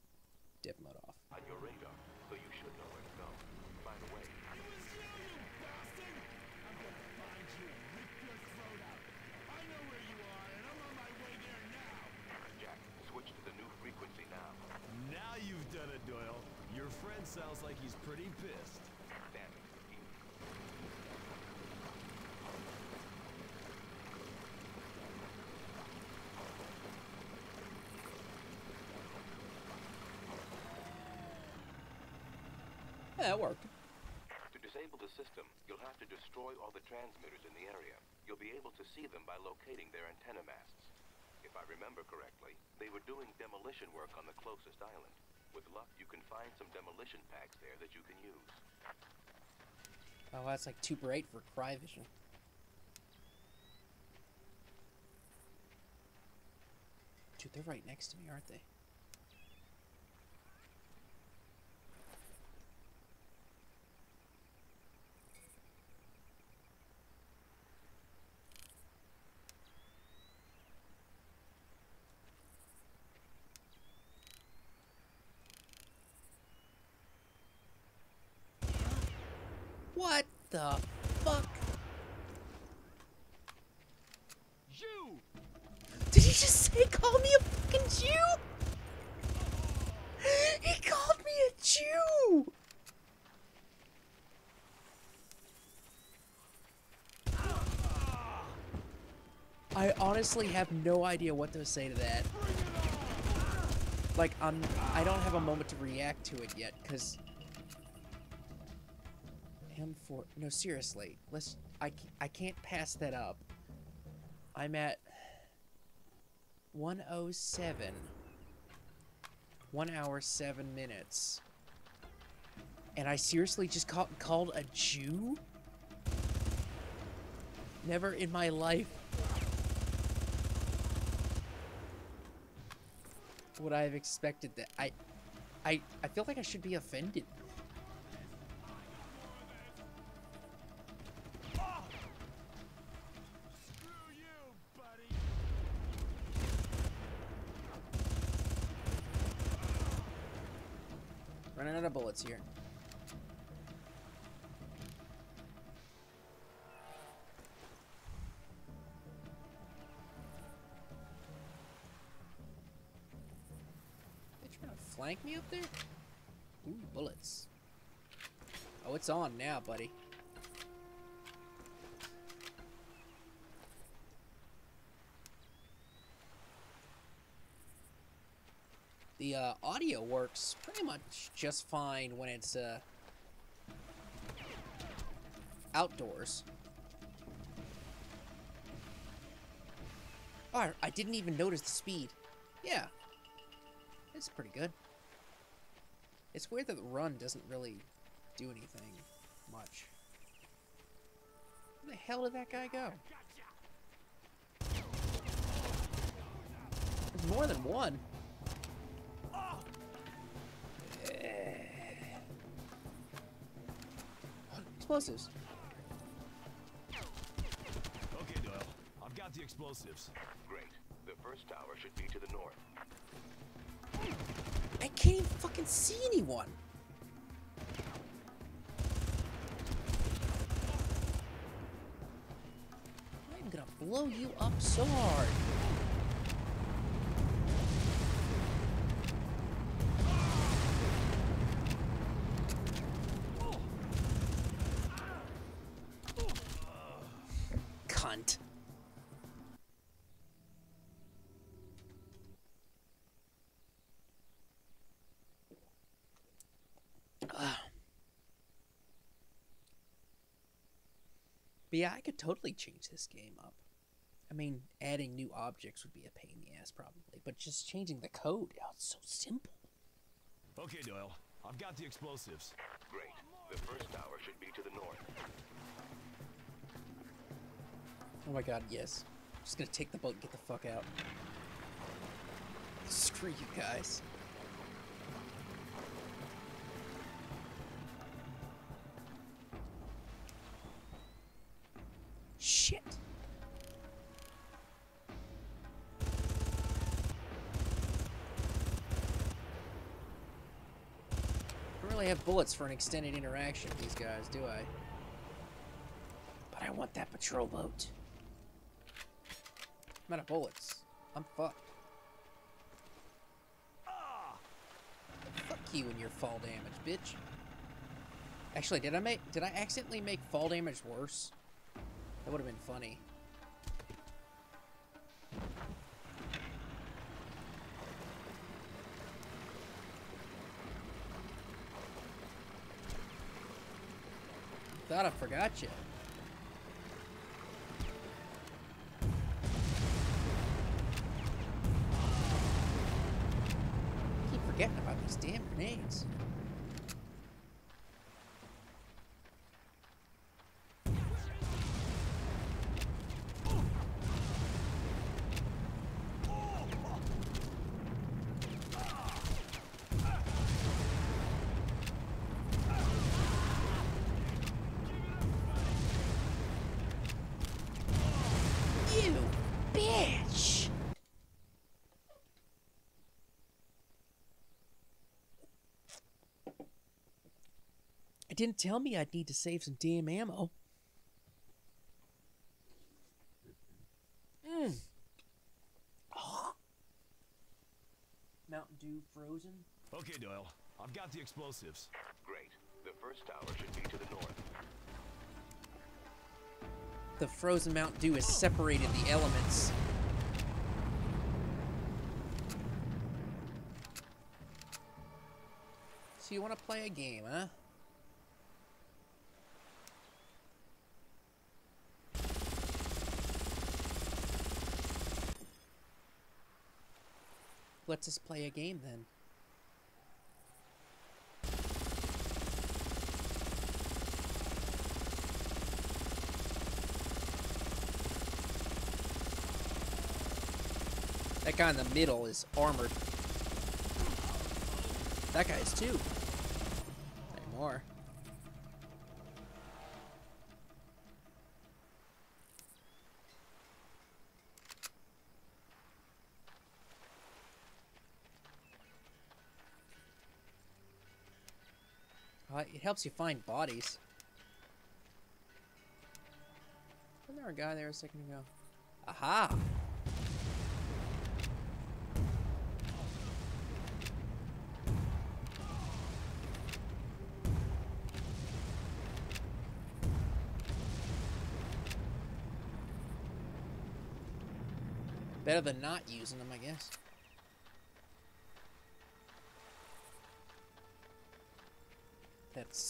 Dev mode off. on your radar, so you should know where to go. By the way, I'm gonna find you, rip your throat out. I know where you are, and I'm on my way there now. Jack, switch to the new frequency now. Now you've done it, Doyle. Your friend sounds like he's pretty pissed. Damn it. Yeah, that worked. To disable the system, you'll have to destroy all the transmitters in the area. You'll be able to see them by locating their antenna masts. If I remember correctly, they were doing demolition work on the closest island. With luck, you can find some demolition packs there that you can use. Oh, that's like too bright for cry vision. Dude, they're right next to me, aren't they? the fuck? Jew. Did he just say call me a fucking Jew? He called me a Jew! I honestly have no idea what to say to that. Like, I'm, I don't have a moment to react to it yet, because M4... No, seriously. Let's... I, I can't pass that up. I'm at... 107. 1 hour, 7 minutes. And I seriously just call, called a Jew? Never in my life would I have expected that. I, I, I feel like I should be offended. Flank me up there? Ooh, bullets. Oh, it's on now, buddy. The uh, audio works pretty much just fine when it's uh, outdoors. Oh, I- I didn't even notice the speed. Yeah, it's pretty good. It's weird that the run doesn't really do anything much. Where the hell did that guy go? There's more than one. Eh. Explosives. Okay, Doyle. I've got the explosives. Great. The first tower should be to the north. I can't even fucking see anyone. I'm gonna blow you up so hard. But yeah, I could totally change this game up. I mean, adding new objects would be a pain in the ass probably, but just changing the code, oh, it's so simple. Okay, Doyle. I've got the explosives. Great. The first tower should be to the north. Oh my god, yes. I'm just gonna take the boat and get the fuck out. Screw you guys. Have bullets for an extended interaction with these guys, do I? But I want that patrol boat. I'm out of bullets. I'm fucked. Fuck you and your fall damage, bitch. Actually, did I make did I accidentally make fall damage worse? That would have been funny. Thought I forgot you. keep forgetting about these damn grenades. You bitch! It didn't tell me I'd need to save some damn ammo. Mm. Ah. Mountain Dew frozen. Okay, Doyle. I've got the explosives. Great. The first tower should be to the north. the frozen Mountain Dew has separated the elements. So you want to play a game, huh? Let's just play a game then. That guy in the middle is armored. That guy is too. Uh, it helps you find bodies. Wasn't there a guy there a second ago? Aha! Better than not using them, I guess.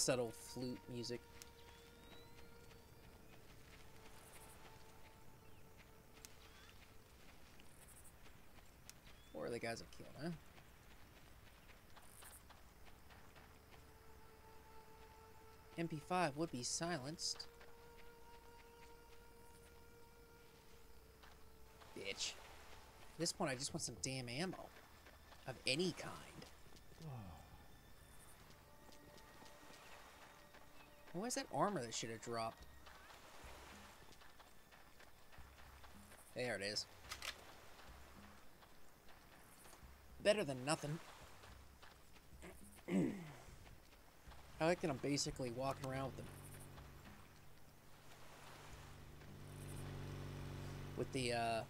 Subtle flute music. Or the guys I killed, huh? MP5 would be silenced. Bitch. At this point, I just want some damn ammo. Of any kind. Where's that armor that should have dropped? There it is. Better than nothing. I like that I'm basically walking around with them. With the, uh...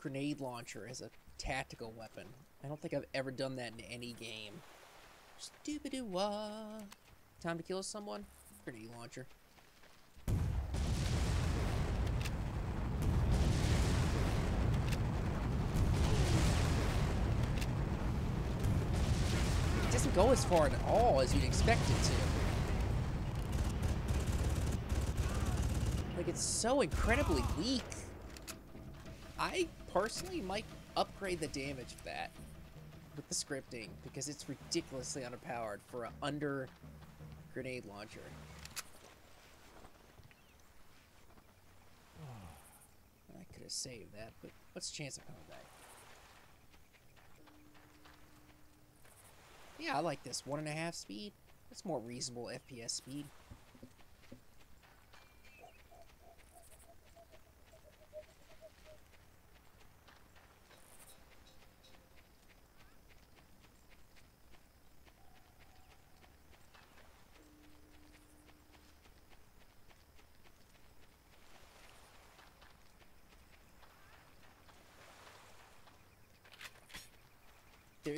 Grenade launcher as a tactical weapon. I don't think I've ever done that in any game. Stupid wah. Time to kill someone? Grenade launcher. It doesn't go as far at all as you'd expect it to. Like, it's so incredibly weak. I personally might upgrade the damage of that with the scripting because it's ridiculously underpowered for an under grenade launcher. I could have saved that, but what's the chance of coming back? Yeah, I like this. One and a half speed. That's more reasonable FPS speed.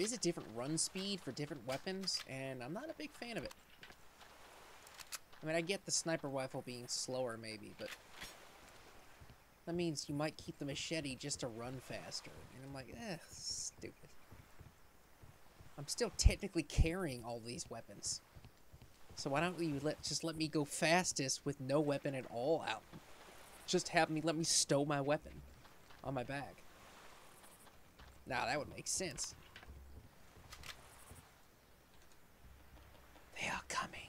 Is a different run speed for different weapons, and I'm not a big fan of it. I mean, I get the sniper rifle being slower, maybe, but that means you might keep the machete just to run faster. And I'm like, eh, stupid. I'm still technically carrying all these weapons. So why don't you let just let me go fastest with no weapon at all out? Just have me let me stow my weapon on my back. Now that would make sense. They are coming.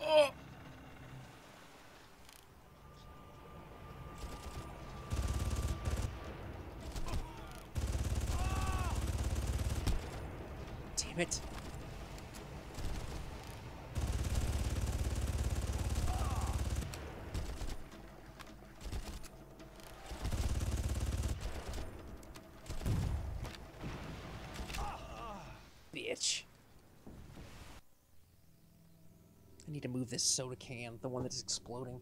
Oh! Damn it. Bitch. I need to move this soda can, the one that's exploding.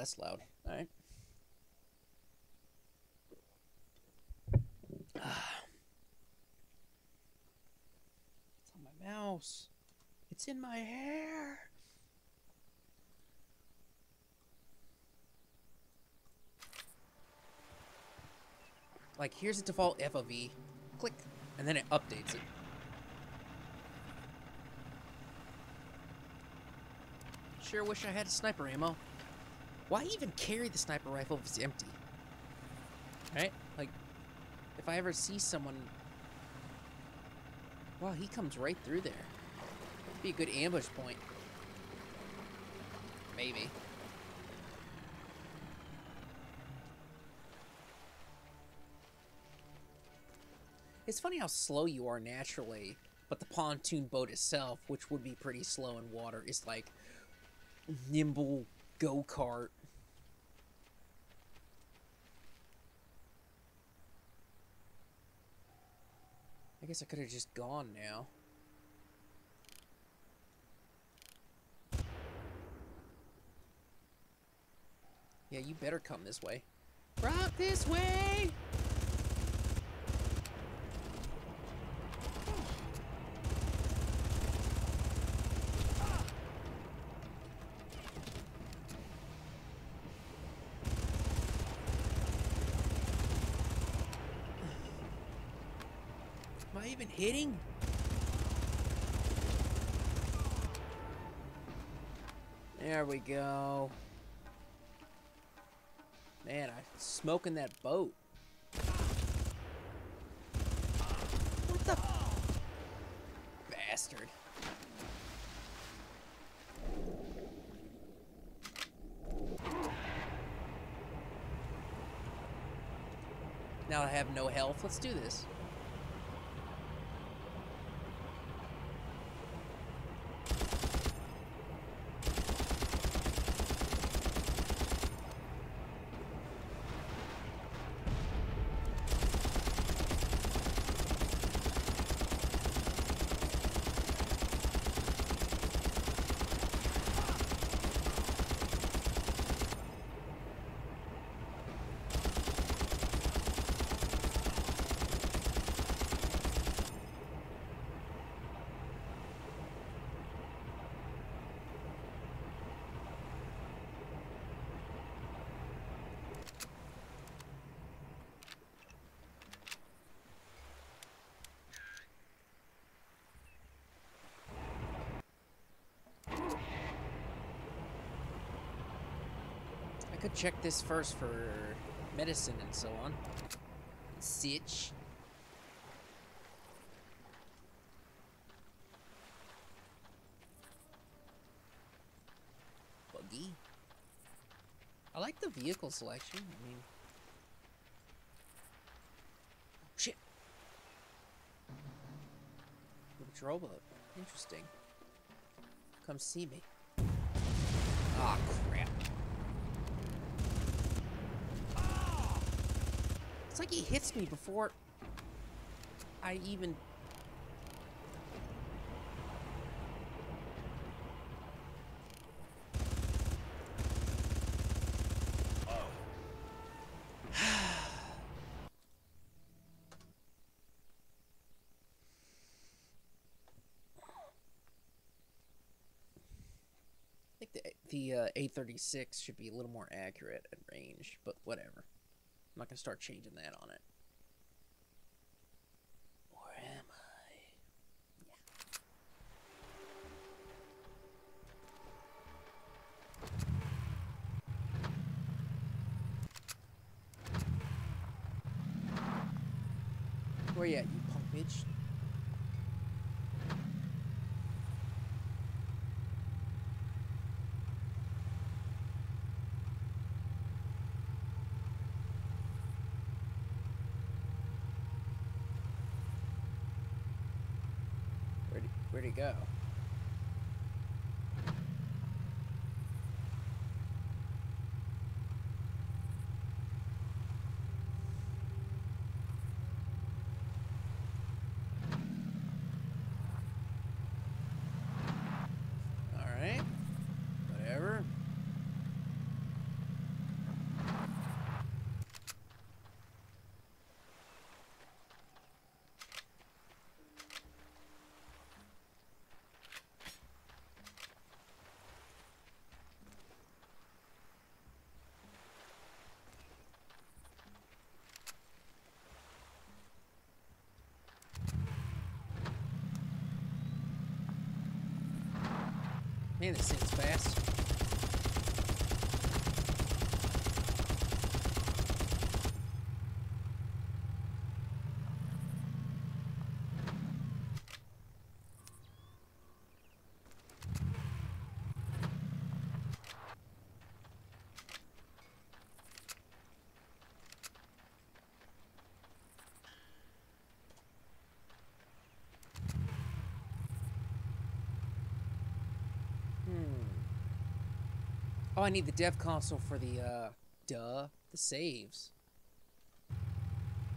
That's loud. All right. It's on my mouse. It's in my hair. Like, here's the default FOV. Click. And then it updates it. Sure wish I had sniper ammo. Why even carry the sniper rifle if it's empty? Right? Like, if I ever see someone... Wow, he comes right through there. Be a good ambush point. Maybe. It's funny how slow you are naturally, but the pontoon boat itself, which would be pretty slow in water, is like nimble go guess I could have just gone now. Yeah, you better come this way. Rock this way! Hitting? There we go. Man, I'm smoking that boat. What the bastard? Now I have no health. Let's do this. Check this first for medicine and so on. Sitch. Buggy. I like the vehicle selection. I mean, shit. The patrol boat. Interesting. Come see me. Ah, crap. It's like he hits me before I even... Think the, the uh, AG36 should be a little more accurate at range, but whatever. I'm not gonna start changing that on it. Where am I? Yeah. Where you at, you punk bitch? Where'd he go? Alright. Whatever. Man, this thing's fast. Hmm. Oh, I need the dev console for the, uh, duh, the saves.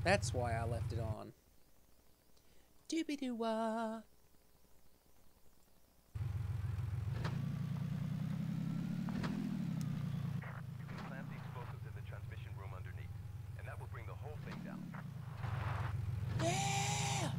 That's why I left it on. Doobie doo wah. You can clamp the explosives in the transmission room underneath, and that will bring the whole thing down. Yeah!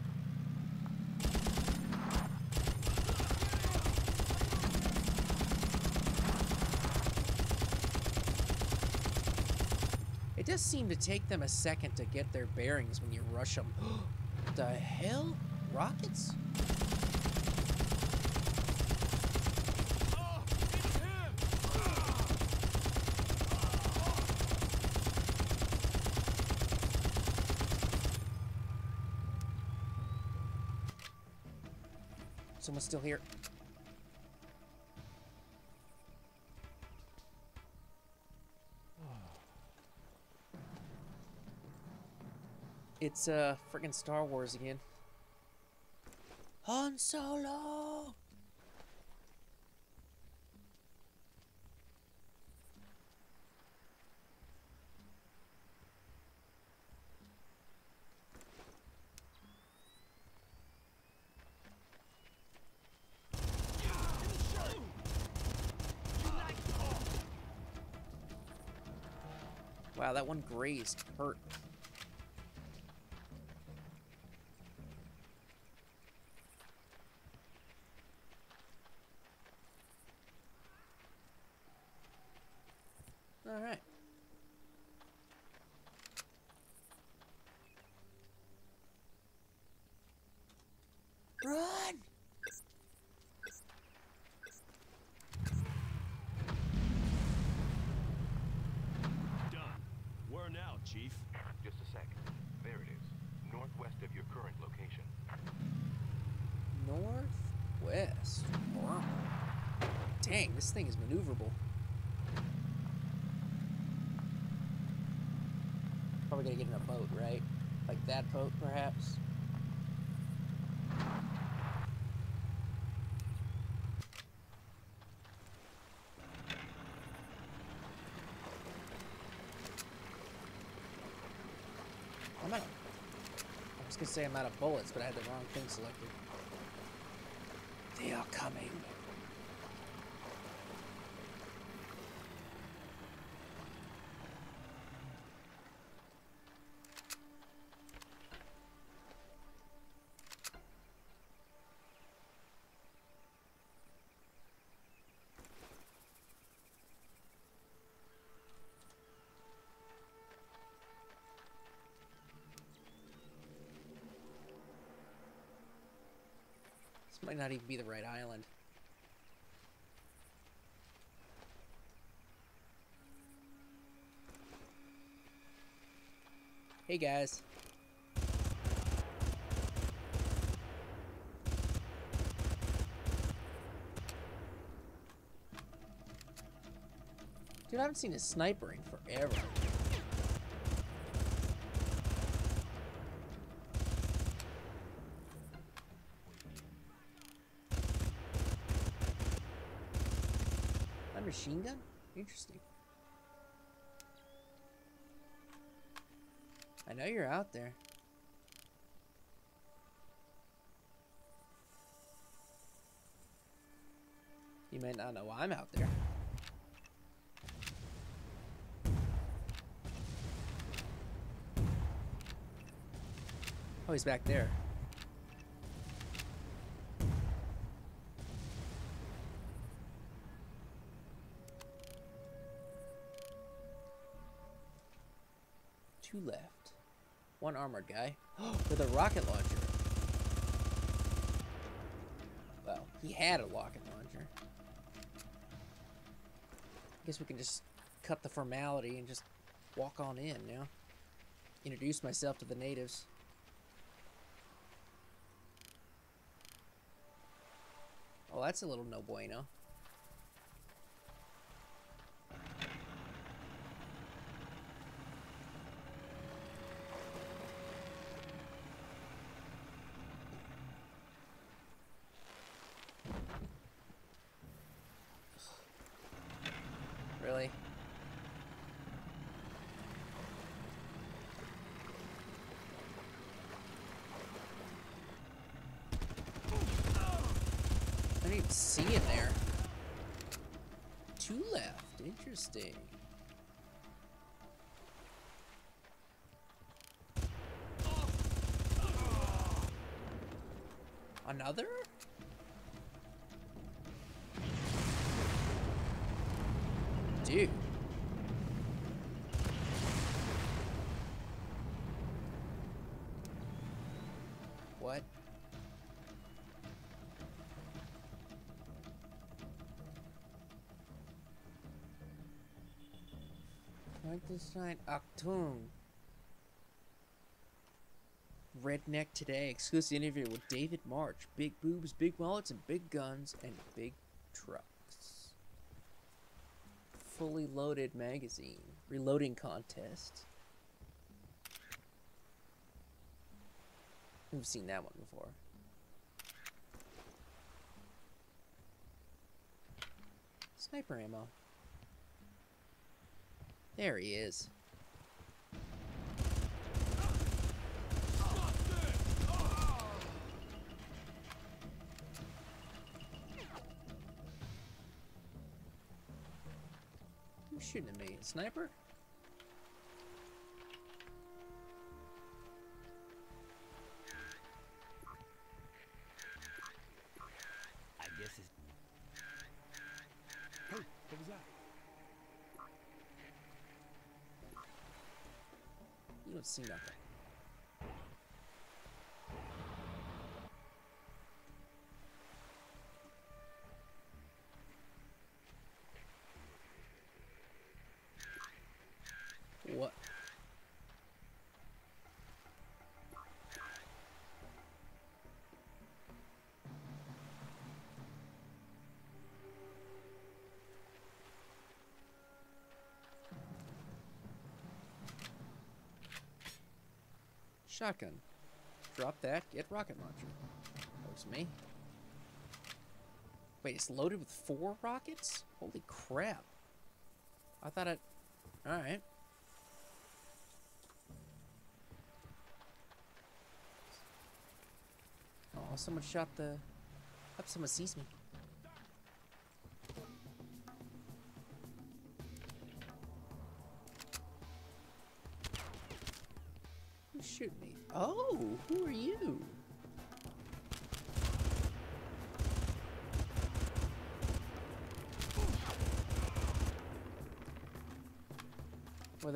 It does seem to take them a second to get their bearings when you rush them. the hell? Rockets? Someone's still here. It's uh freaking Star Wars again. Han Solo. Wow, that one grazed hurt. All right. Run! Done. Where now, Chief? Just a sec. There it is, northwest of your current location. Northwest. Wow. Dang, this thing is maneuverable. Probably gonna get in a boat, right? Like that boat, perhaps? I'm out. I was gonna say I'm out of bullets, but I had the wrong thing selected. They are coming. Might not even be the right island. Hey guys. Dude, I haven't seen a sniper in forever. machine gun? Interesting. I know you're out there. You may not know why I'm out there. Oh, he's back there. Armored guy. With a rocket launcher. Well, he had a rocket launcher. I guess we can just cut the formality and just walk on in now. Introduce myself to the natives. Oh, that's a little no bueno. Really? I didn't even see him there. Two left. Interesting. Another? Frankenstein Octoon. Redneck Today exclusive interview with David March. Big boobs, big wallets, and big guns, and big trucks. Fully loaded magazine. Reloading contest. We've seen that one before. Sniper ammo. There he is. Who's shooting at me? Sniper? See nothing. Shotgun. Drop that, get rocket launcher. That was me. Wait, it's loaded with four rockets? Holy crap. I thought it... Alright. Oh, someone shot the... Hope someone sees me.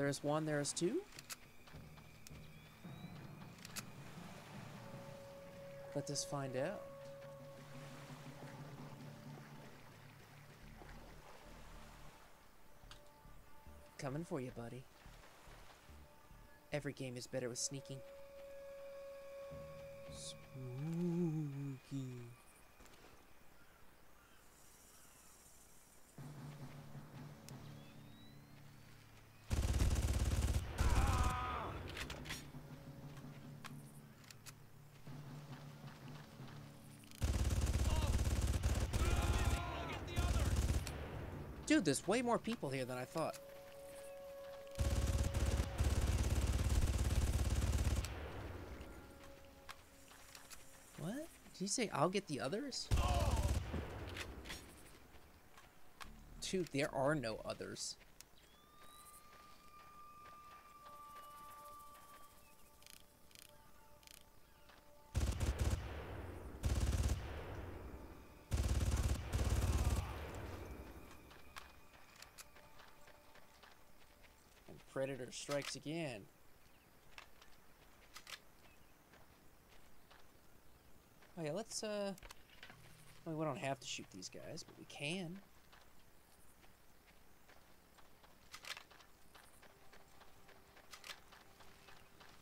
There is one, there is two? Let us find out. Coming for you, buddy. Every game is better with sneaking. Spooky. Dude, there's way more people here than I thought. What? Did you say I'll get the others? Dude, there are no others. Predator strikes again. Oh yeah, let's uh I mean, we don't have to shoot these guys, but we can.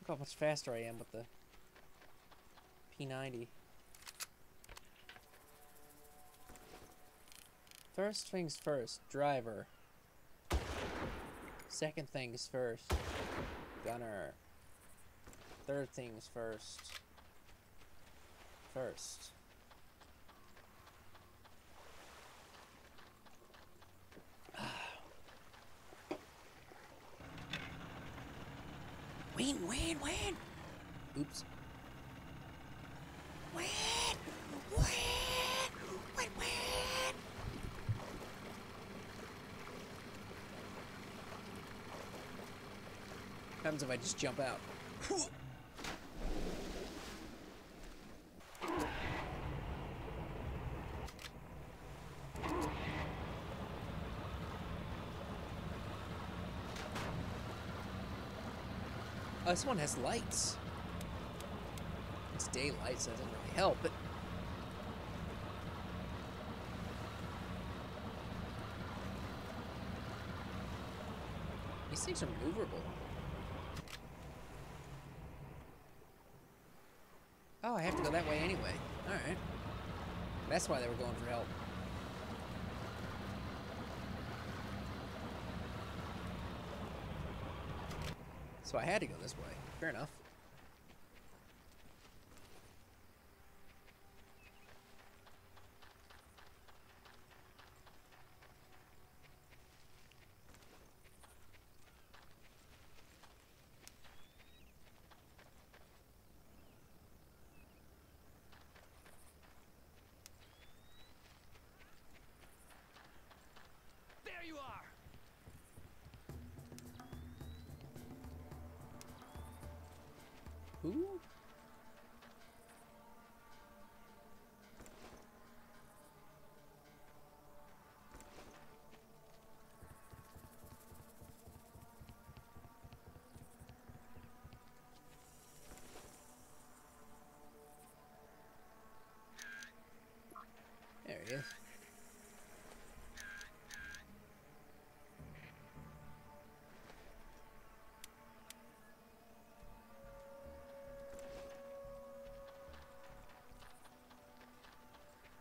Look how much faster I am with the P90. First things first, driver. Second things first, gunner. Third things first. First. Win, win, win! Oops. Win! Win! Win, win! What happens if I just jump out? Oh, this one has lights. It's daylight, so it doesn't really help, but... These things are maneuverable. Oh, I have to go that way anyway. Alright. That's why they were going for help. So I had to go this way. Fair enough.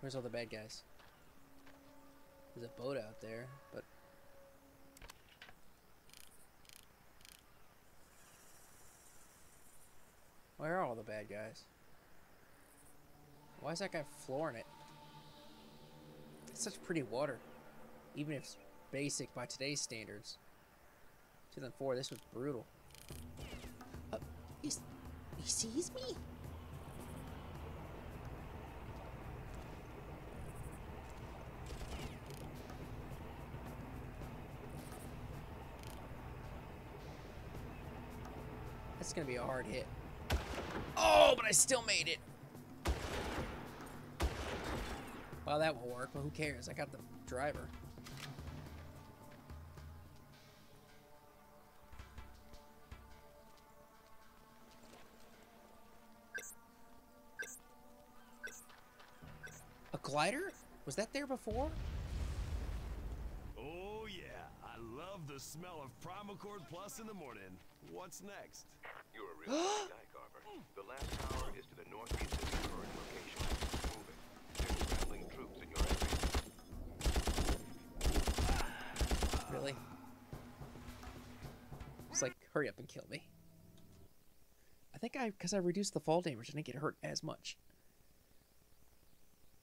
Where's all the bad guys? There's a boat out there, but where are all the bad guys? Why is that guy flooring it? Such pretty water, even if it's basic by today's standards. 2004, this was brutal. Uh, he's, he sees me? That's gonna be a hard hit. Oh, but I still made it. Well, that won't work, but who cares? I got the driver. A glider? Was that there before? Oh yeah, I love the smell of Primacord Plus in the morning. What's next? You're a real lucky guy, Carver. The last tower is to the northeast of your current location. Move it. There's scrambling troops in your area. It's like, hurry up and kill me. I think I, because I reduced the fall damage, I didn't get hurt as much.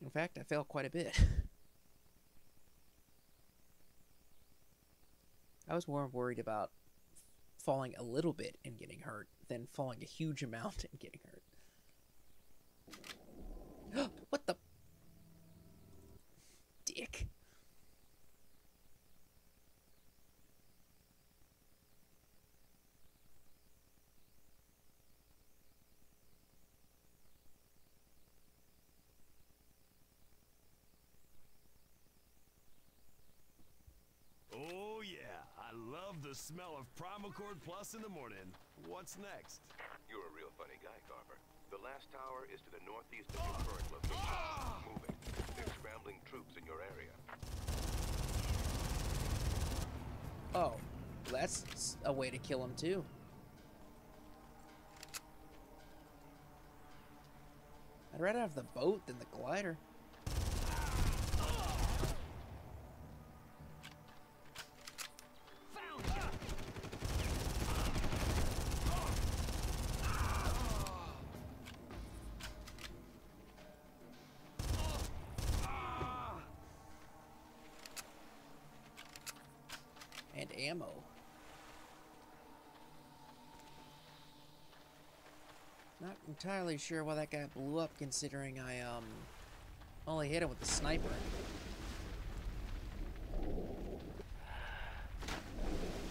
In fact, I fell quite a bit. I was more worried about falling a little bit and getting hurt than falling a huge amount and getting hurt. what the? Dick. Oh yeah, I love the smell of Primacord Plus in the morning. What's next? You're a real funny guy, Carver. The last tower is to the northeast of your current location. Ah! Moving. There's scrambling troops in your area. Oh, that's a way to kill him too. I'd rather have the boat than the glider. Found you! And ammo. Not entirely sure why that guy blew up considering I um only hit him with the sniper. I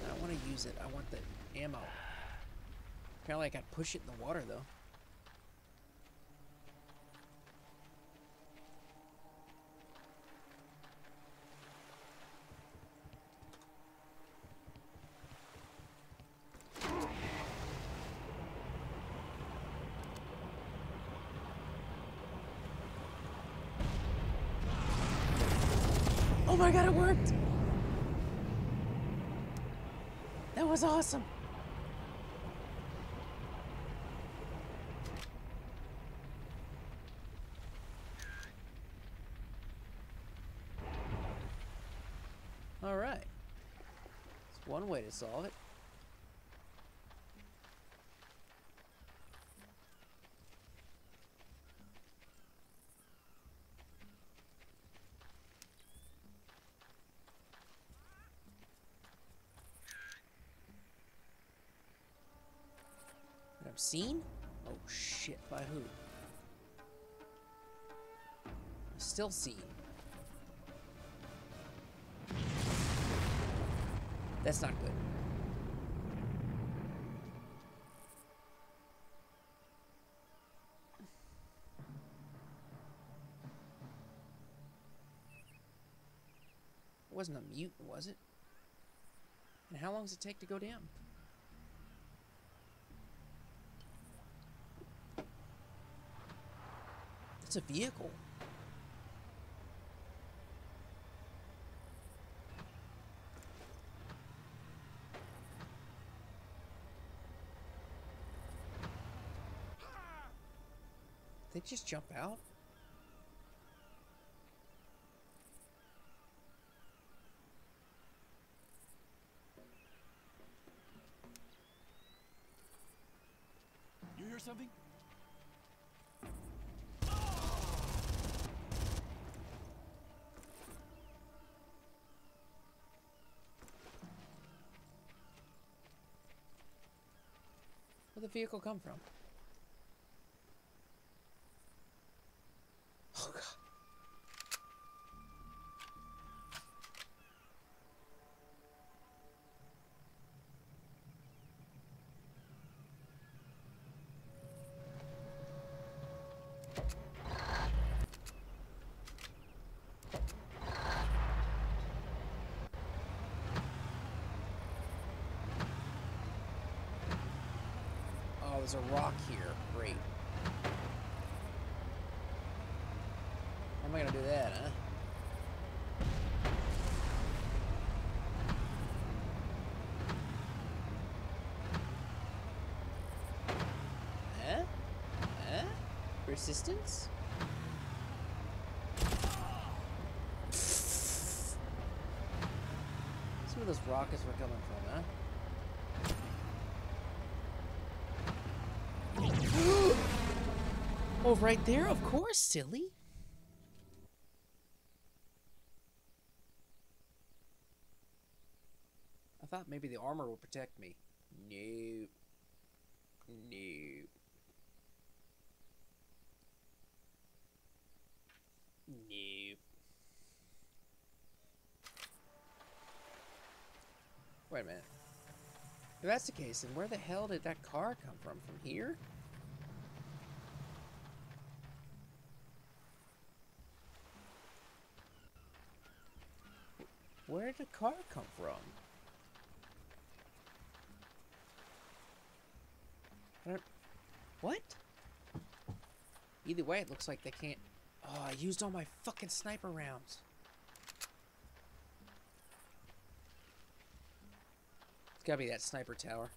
don't want to use it. I want the ammo. Apparently I to push it in the water though. Oh my god, it worked! That was awesome! Alright. It's one way to solve it. Seen? Oh shit, by who? Still seen. That's not good. It wasn't a mutant, was it? And how long does it take to go down? It's a vehicle. They just jump out? You hear something? Where'd the vehicle come from? There's a rock here. Great. How am I gonna do that, huh? Huh? Huh? Persistence? That's where those rockets were coming from, huh? Oh, right there? Of course, silly. I thought maybe the armor would protect me. Nope. Nope. Nope. Wait a minute. If that's the case, then where the hell did that car come from? From here? Where did the car come from? What? Either way, it looks like they can't. Oh, I used all my fucking sniper rounds. It's gotta be that sniper tower.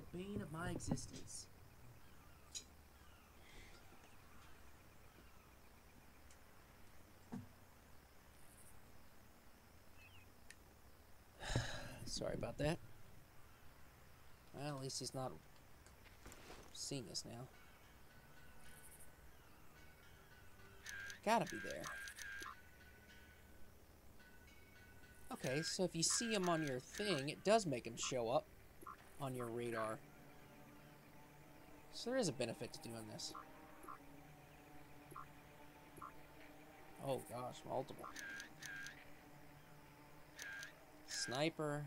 The bane of my existence. Sorry about that. Well, at least he's not seeing us now. Gotta be there. Okay, so if you see him on your thing, it does make him show up on your radar. So there is a benefit to doing this. Oh gosh, multiple. Sniper.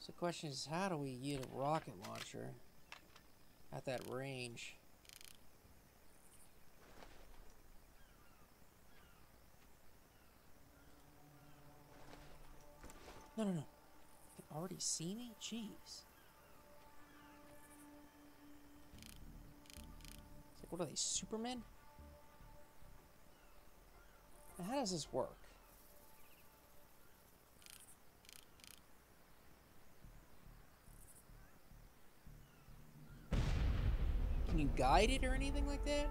So the question is, how do we use a rocket launcher at that range? No, no, no. You can already see me? Jeez. It's like, what are they, Supermen? Now, how does this work? Can you guide it or anything like that?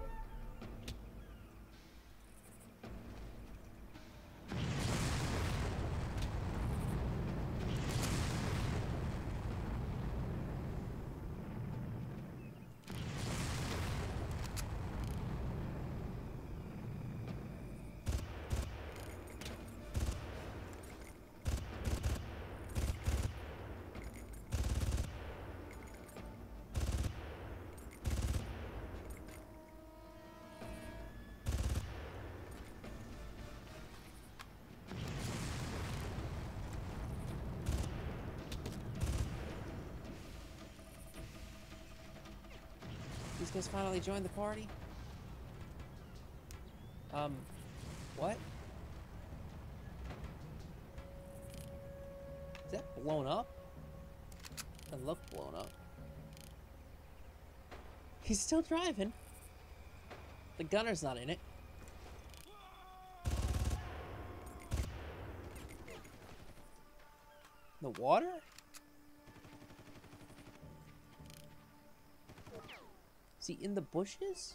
Guys finally joined the party? Um, what? Is that blown up? Doesn't look blown up. He's still driving. The gunner's not in it. The water? He in the bushes?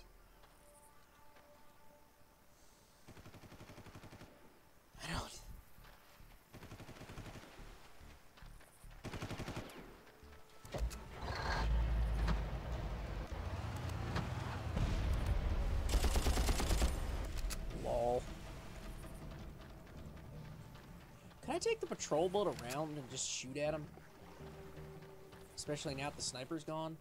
I don't. Lol. Can I take the patrol boat around and just shoot at him? Especially now that the sniper's gone?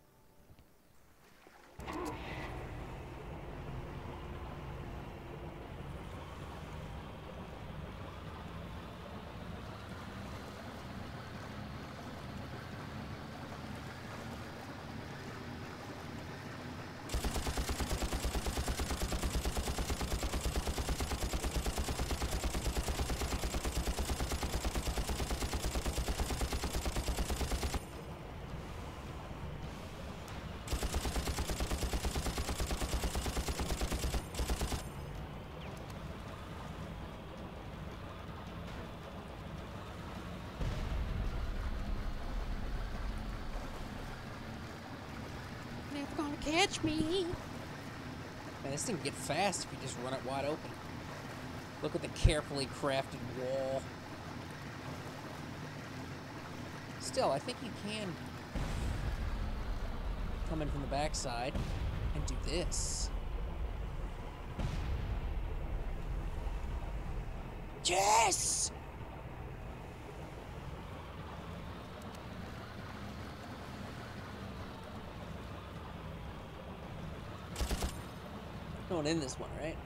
This thing can get fast if you just run it wide open. Look at the carefully crafted wall. Still, I think you can come in from the backside and do this. Yes! One in this one, right?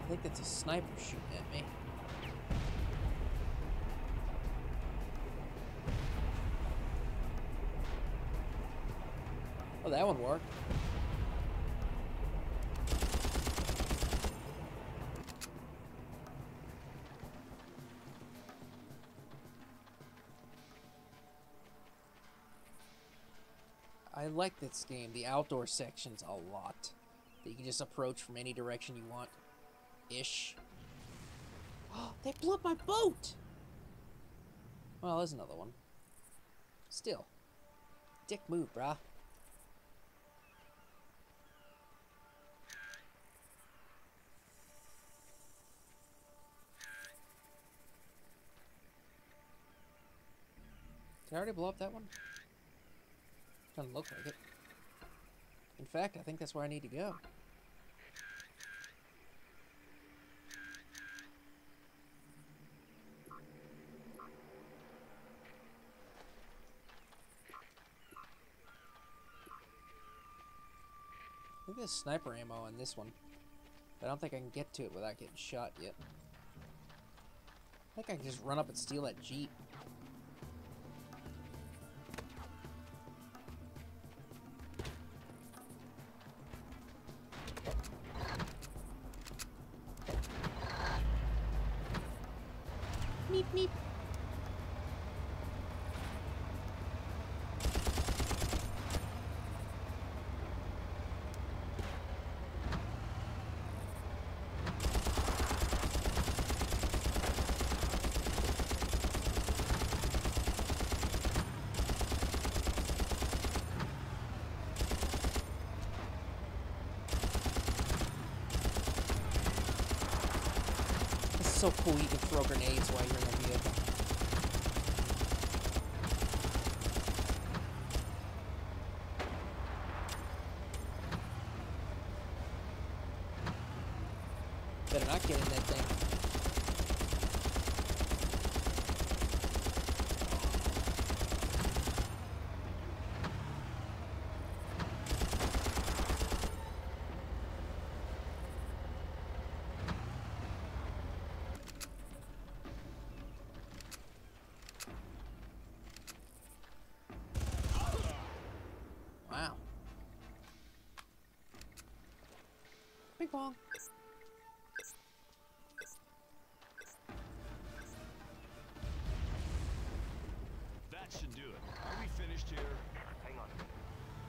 I think that's a sniper shooting like this game, the outdoor sections, a lot. That you can just approach from any direction you want. Ish. Oh, they blew up my boat! Well, there's another one. Still. Dick move, brah. Did I already blow up that one? Doesn't look like it. In fact, I think that's where I need to go. I think there's sniper ammo on this one. But I don't think I can get to it without getting shot yet. I think I can just run up and steal that Jeep. Cool you can throw grenades while you're in the vehicle. Better not get in that thing. Wow. Big bong. That should do it. Are we finished here? Hang on a minute.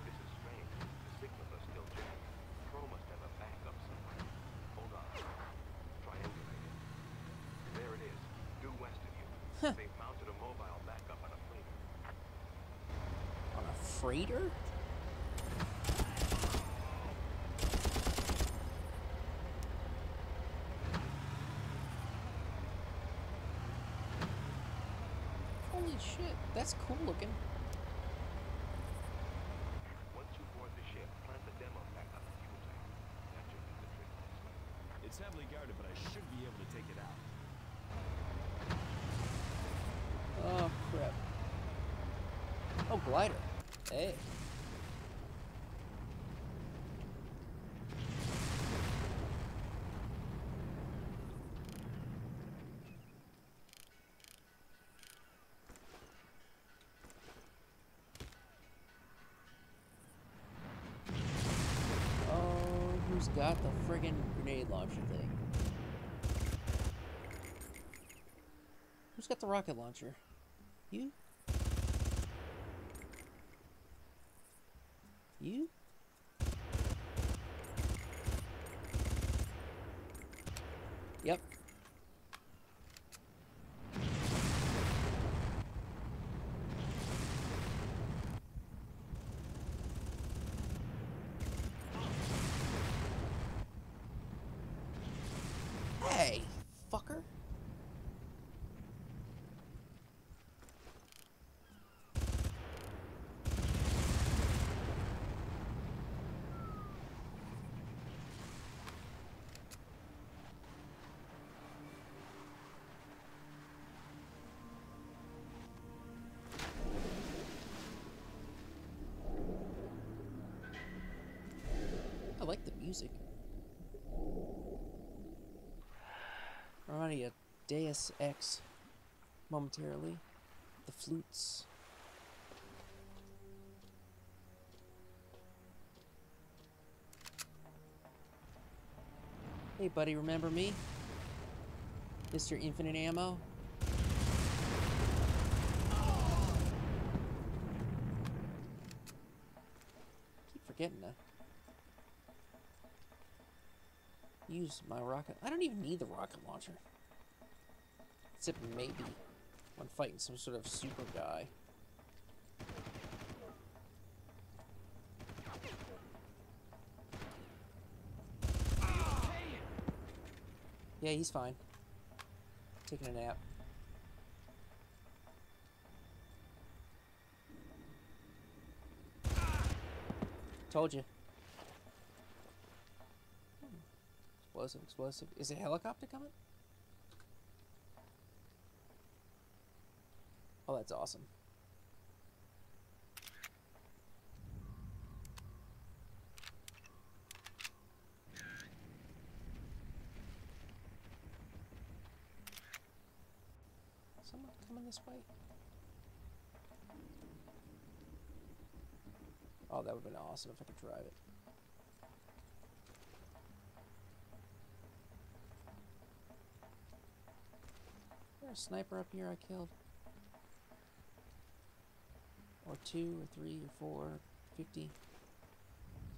This is strange. The signals are still jammed. Pro must have a backup somewhere. Hold on. Triangulate it. There it is. Due west of you. They've mounted a mobile backup on a freighter. On a freighter? Holy shit, that's cool looking. Once you board the ship, plant the demo back on the fuel tank. That should do the trick nicely. It's heavily guarded, but I should be able to take it out. Oh crap. Oh, glider. Hey. got the friggin' grenade launcher thing. Who's got the rocket launcher? You? Me Deus Ex momentarily. The flutes. Hey buddy, remember me? Mr. Infinite Ammo? Keep forgetting to use my rocket. I don't even need the rocket launcher. Except maybe when fighting some sort of super guy. Yeah, he's fine. Taking a nap. Told you. Explosive, explosive. Is a helicopter coming? That's awesome. Someone coming this way? Oh, that would have been awesome if I could drive it. Is there a sniper up here I killed? Or two, or three, or four, fifty.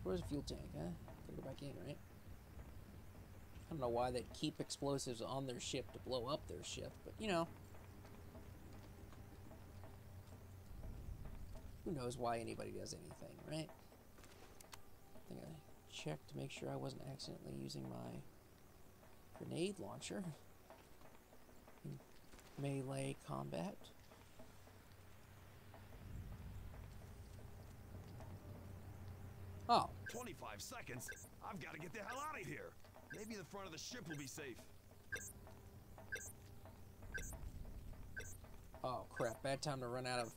Where's the fuel tank, huh? Gotta go back in, right? I don't know why they keep explosives on their ship to blow up their ship, but you know. Who knows why anybody does anything, right? I think I checked to make sure I wasn't accidentally using my grenade launcher in melee combat. Oh, 25 seconds? I've got to get the hell out of here. Maybe the front of the ship will be safe. oh crap, bad time to run out of...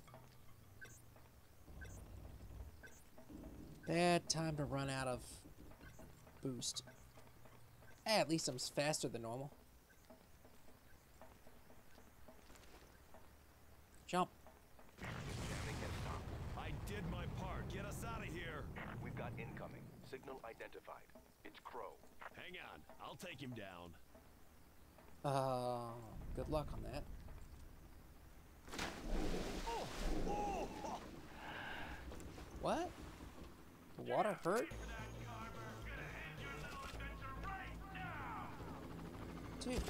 Bad time to run out of boost. Eh, at least I'm faster than normal. Jump. Jamming has stopped. I did my part. Get us out of here. We've got incoming. Signal identified. It's Crowe. Hang on. I'll take him down. Uh, good luck on that. What? The water hurt? Dude.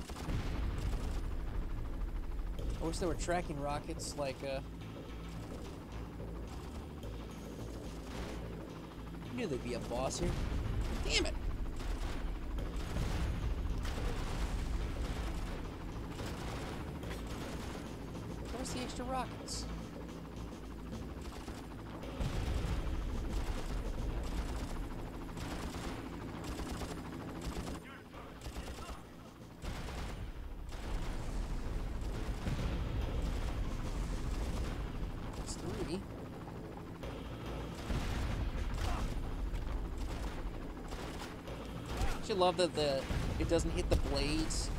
I wish there were tracking rockets like, uh... knew there'd be a boss here. Damn it! Where's the extra rockets? It's three. Don't you love that the it doesn't hit the blades?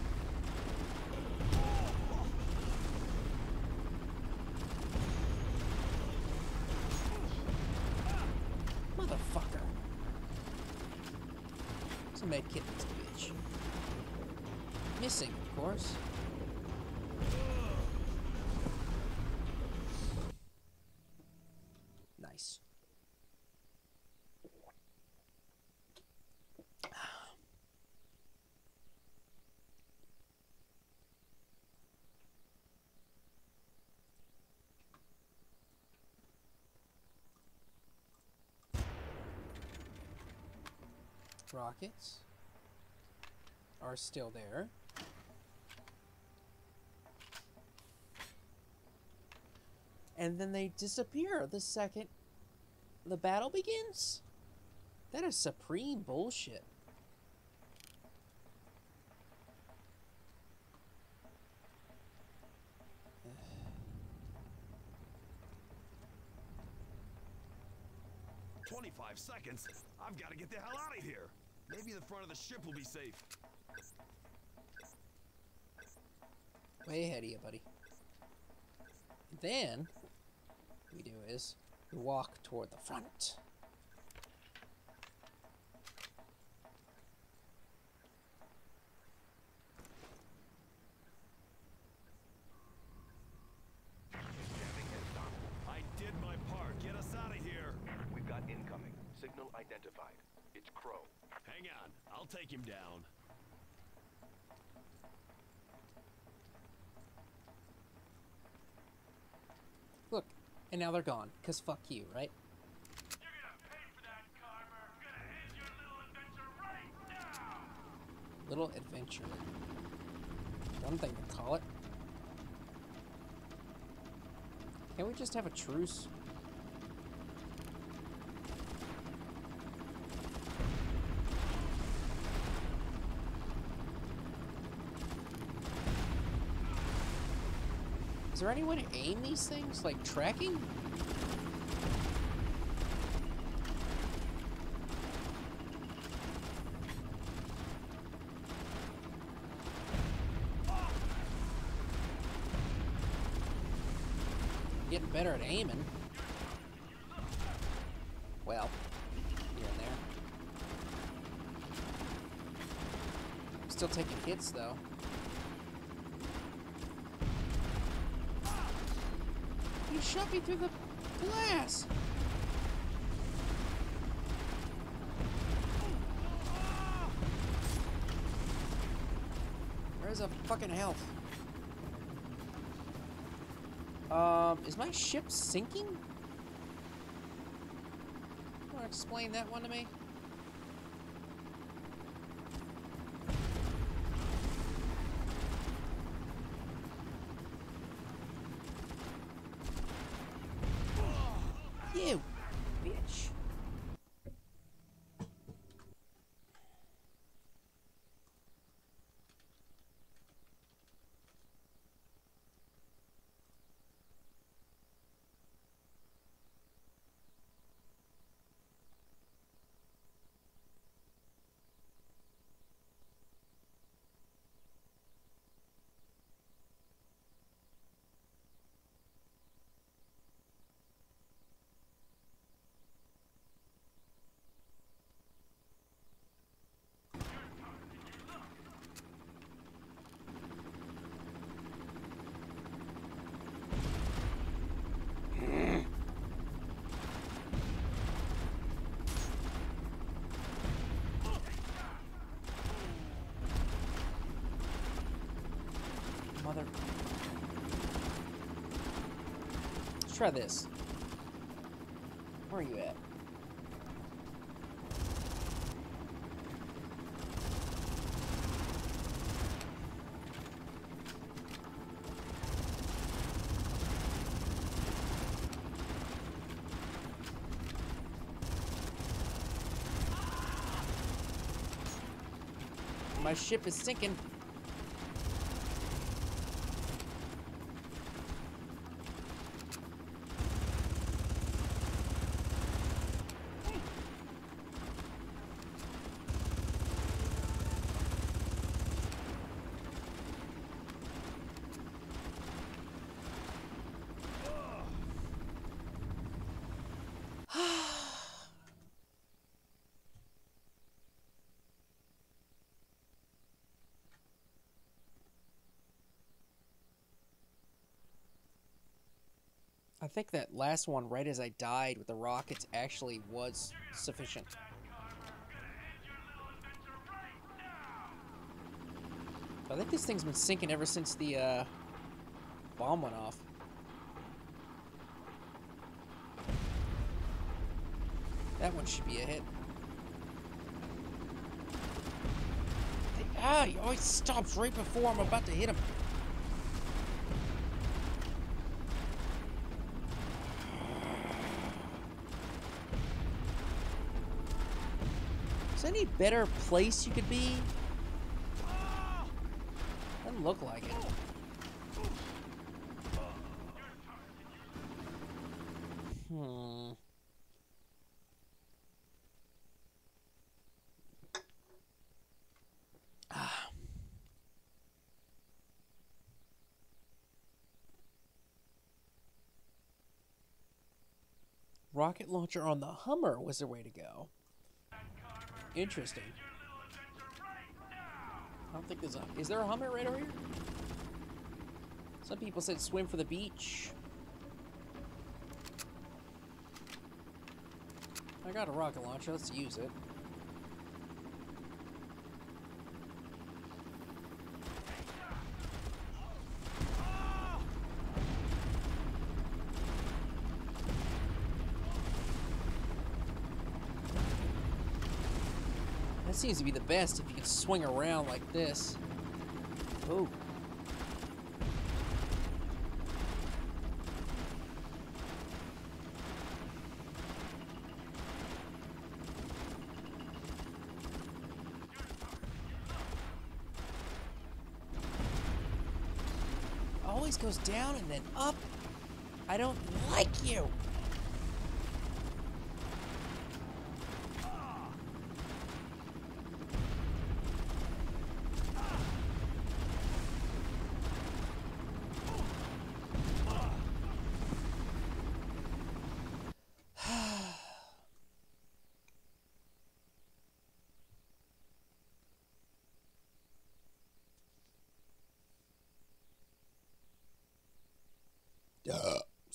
Motherfucker. There's a med kit in this bitch. Missing, of course. Rockets are still there. And then they disappear the second the battle begins? That is supreme bullshit. Twenty-five seconds? I've got to get the hell out of here. Maybe the front of the ship will be safe. Way ahead of you, buddy. Then, we do is we walk toward the front. Jamming and stop. I did my part. Get us out of here. We've got incoming. Signal identified. It's Crowe. Hang on. I'll take him down. Look, and now they're gone. Cause fuck you, right? Little adventure right. Little adventure. One thing to call it. Can't we just have a truce? Is there any way to aim these things? Like tracking? Getting better at aiming. Well, here and there. Still taking hits though. You shot me through the glass. Where's the fucking health? Um, is my ship sinking? Want to explain that one to me? You, bitch. Mother. Let's try this. Where are you at? My ship is sinking. Think that last one, right as I died with the rockets, actually was sufficient. I think this thing's been sinking ever since the uh, bomb went off. That one should be a hit. Ah, he always stops right before I'm about to hit him. Better place you could be? Doesn't look like it. Hmm. Ah. Rocket launcher on the Hummer was the way to go. Interesting. I don't think there's a. Is there a Hummer right over here? Some people said swim for the beach. I got a rocket launcher. Let's use it. Seems to be the best if you can swing around like this. Oh. Always goes down and then up. I don't like you.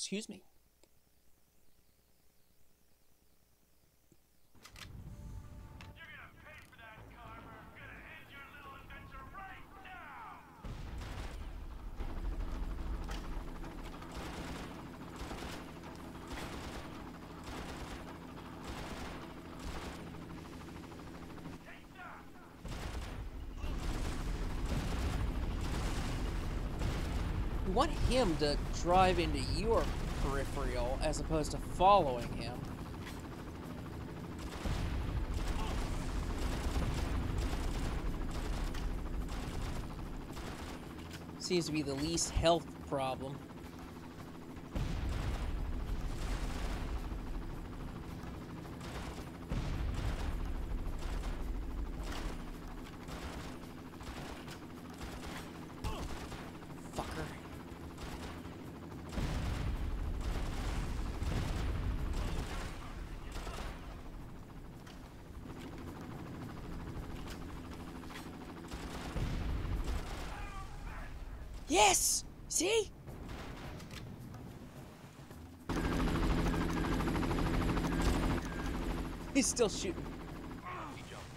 Excuse me. You're gonna pay for that, Carver. I'm gonna end your little adventure right now! You want him to drive into your peripheral as opposed to following him. Seems to be the least health problem. Fucker. Yes! See? He's still shooting. He jumped.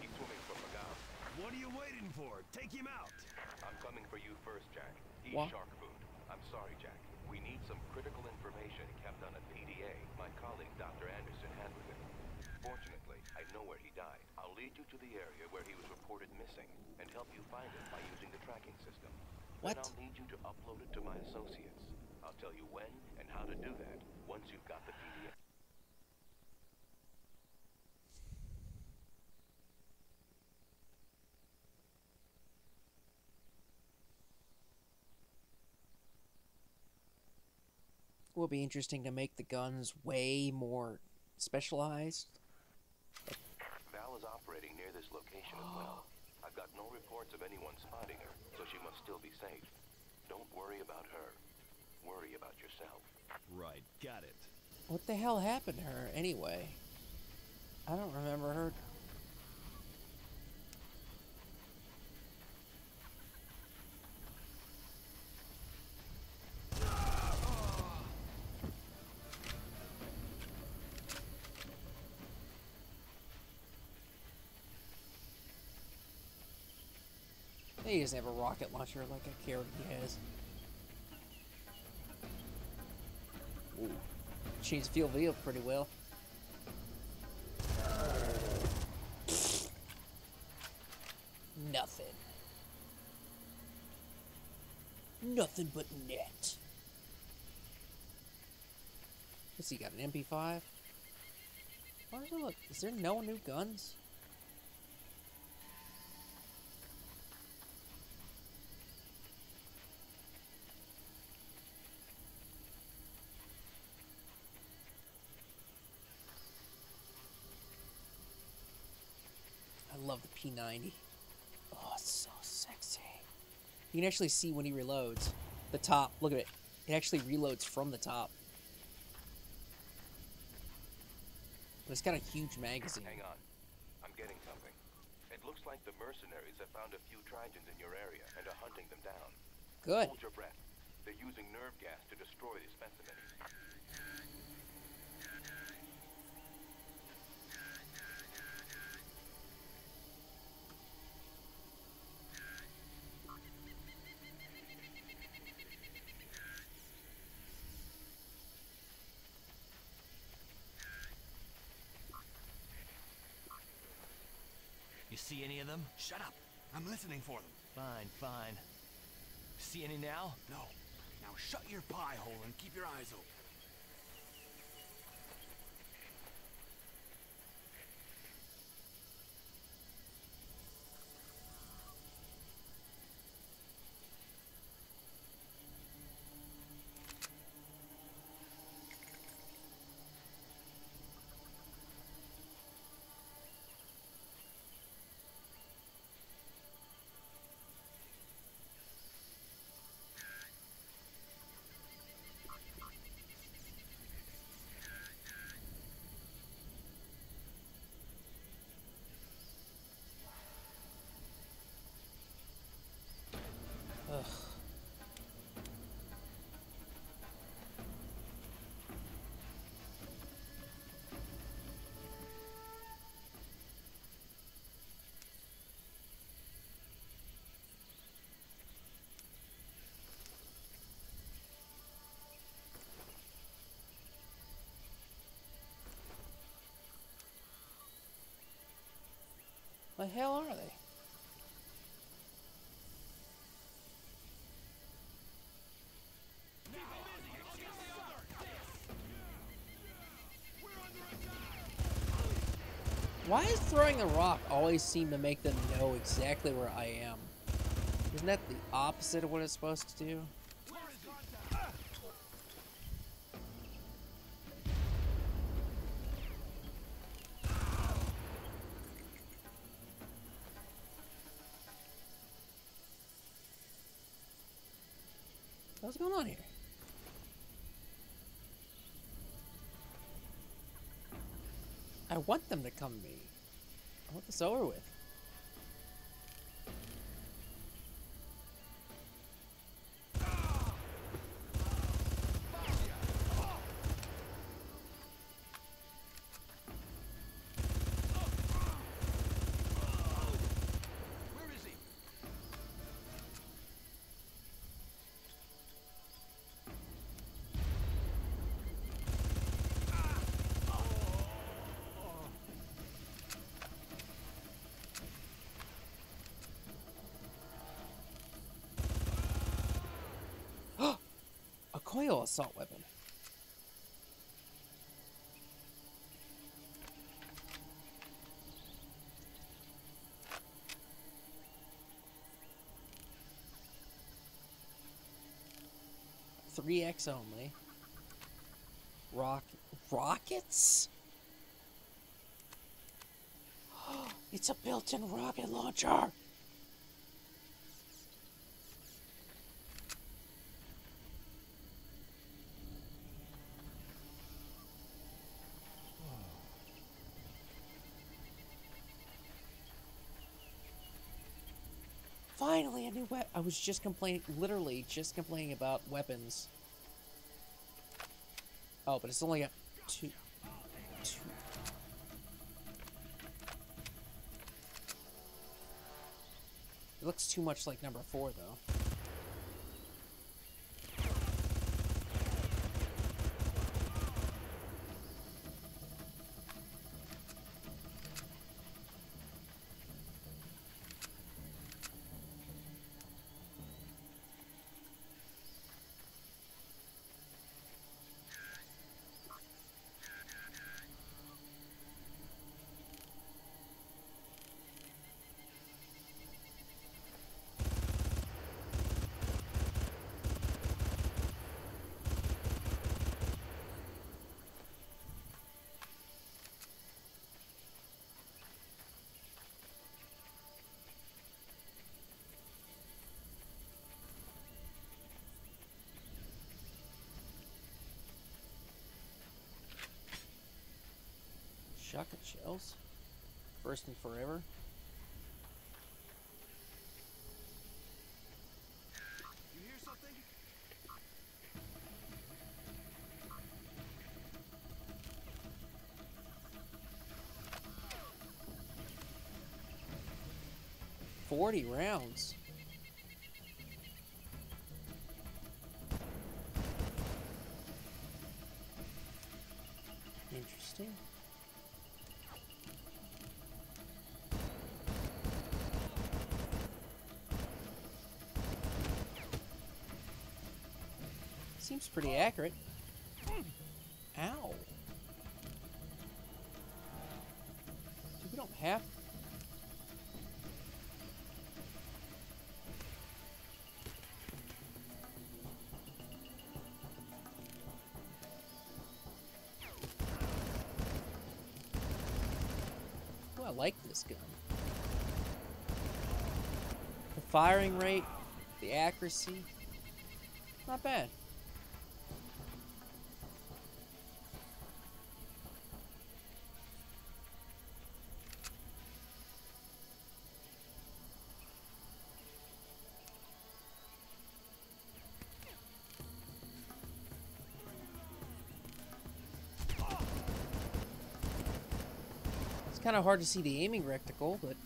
He's swimming for Pagal. What are you waiting for? Take him out! I'm coming for you first, Jack. He's What? shark food. I'm sorry, Jack. We need some critical information kept on a PDA my colleague Dr. Anderson had with him. Fortunately, I know where he died. I'll lead you to the area where he was reported missing and help you find him by using the tracking system. What? Then I'll need you to upload it to my associates. I'll tell you when and how to do that once you've got the PDA. Will be interesting to make the guns way more specialized. Val is operating near this location as well. I've got no reports of anyone spotting her, so she must still be safe. Don't worry about her. Worry about yourself. Right, got it. What the hell happened to her anyway? I don't remember her. He doesn't have a rocket launcher like I care what he has. Ooh. Changed field view pretty well. Nothing. Nothing but net. What's he got? An MP5? Why does it look? Is there no new guns? I love the P90. Oh, it's so sexy. You can actually see when he reloads. The top, look at it. It actually reloads from the top. But it's got a huge magazine. Hang on. I'm getting something. It looks like the mercenaries have found a few Trigens in your area and are hunting them down. Good. Hold your breath. They're using nerve gas to destroy the specimens. See any of them? Shut up. I'm listening for them. Fine, fine. See any now? No. Now shut your pie hole and keep your eyes open. Hell are they? Why is throwing the rock always seem to make them know exactly where I am? Isn't that the opposite of what it's supposed to do? Want them to come to me. I want this over with. A coil assault weapon. Three X only. Rock rockets? it's a built-in rocket launcher. Finally, a new weapon. I was just complaining, literally just complaining about weapons. Oh, but it's only a two. Two. It looks too much like number four, though. Shotgun shells. First and forever. You hear something? Forty rounds. Pretty accurate. Ow. Dude, we don't have Oh, I like this gun. The firing rate, the accuracy, not bad. Kind of hard to see the aiming reticle, but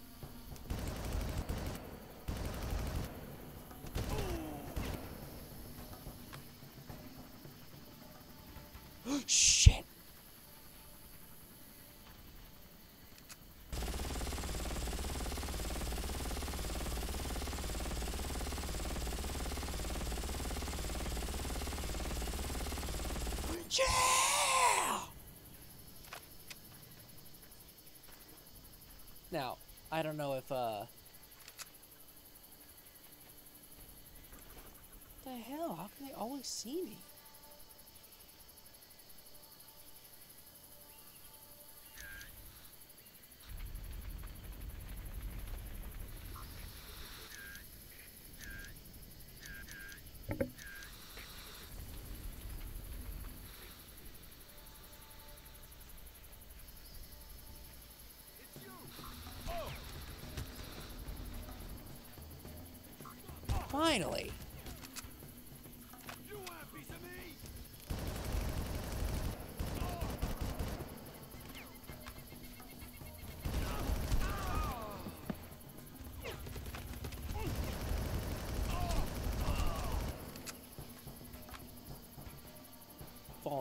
shit. Yeah! Now, I don't know if, uh... The hell? How can they always see me? Finally!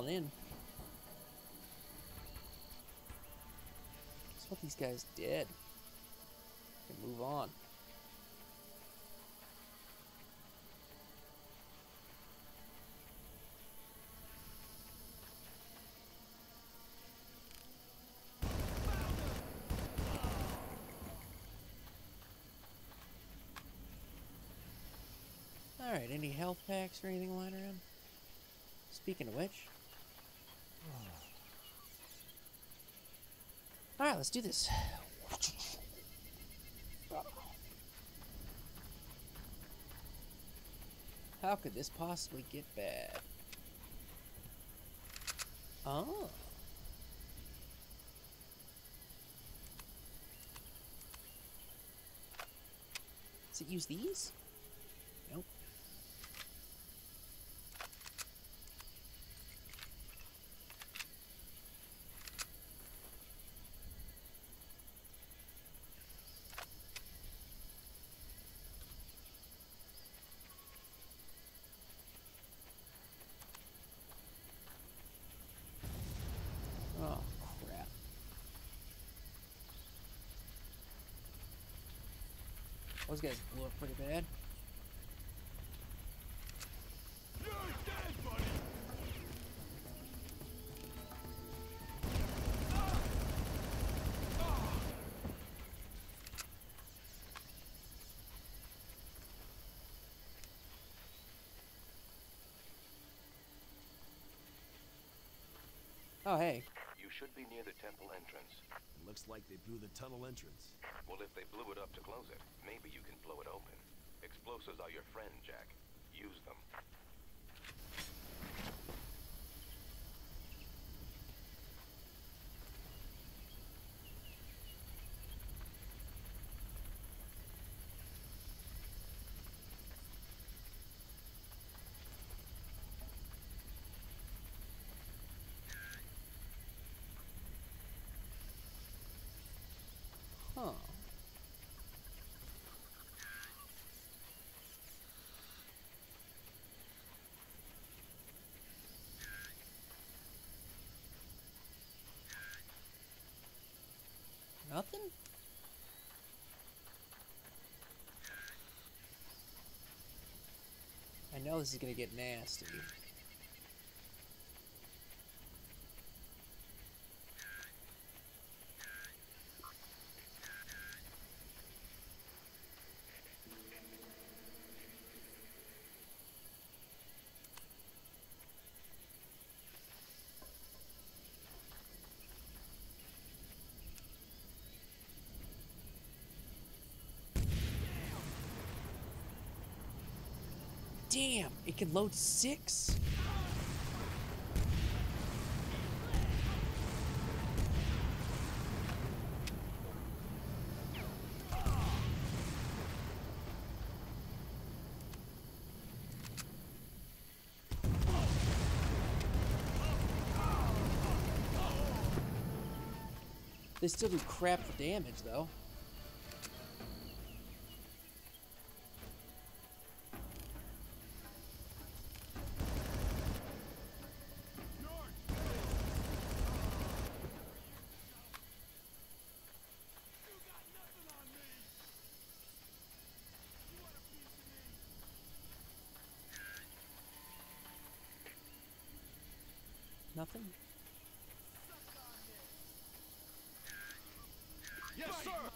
Falling in. What these guys did. Can move on. Alright, any health packs or anything lying around? Speaking of which. Let's do this. How could this possibly get bad? Oh. Does it use these? Nope. Oh, crap. Those guys blew up pretty bad. You're dead, buddy! Oh, hey. You should be near the temple entrance. Looks like they blew the tunnel entrance. Well, if they blew it up to close it, maybe you can blow it open. Explosives are your friend, Jack. Use them. I know this is gonna get nasty. Damn, it can load six? They still do crap for damage, though. Nothing? Yes, sir! Well,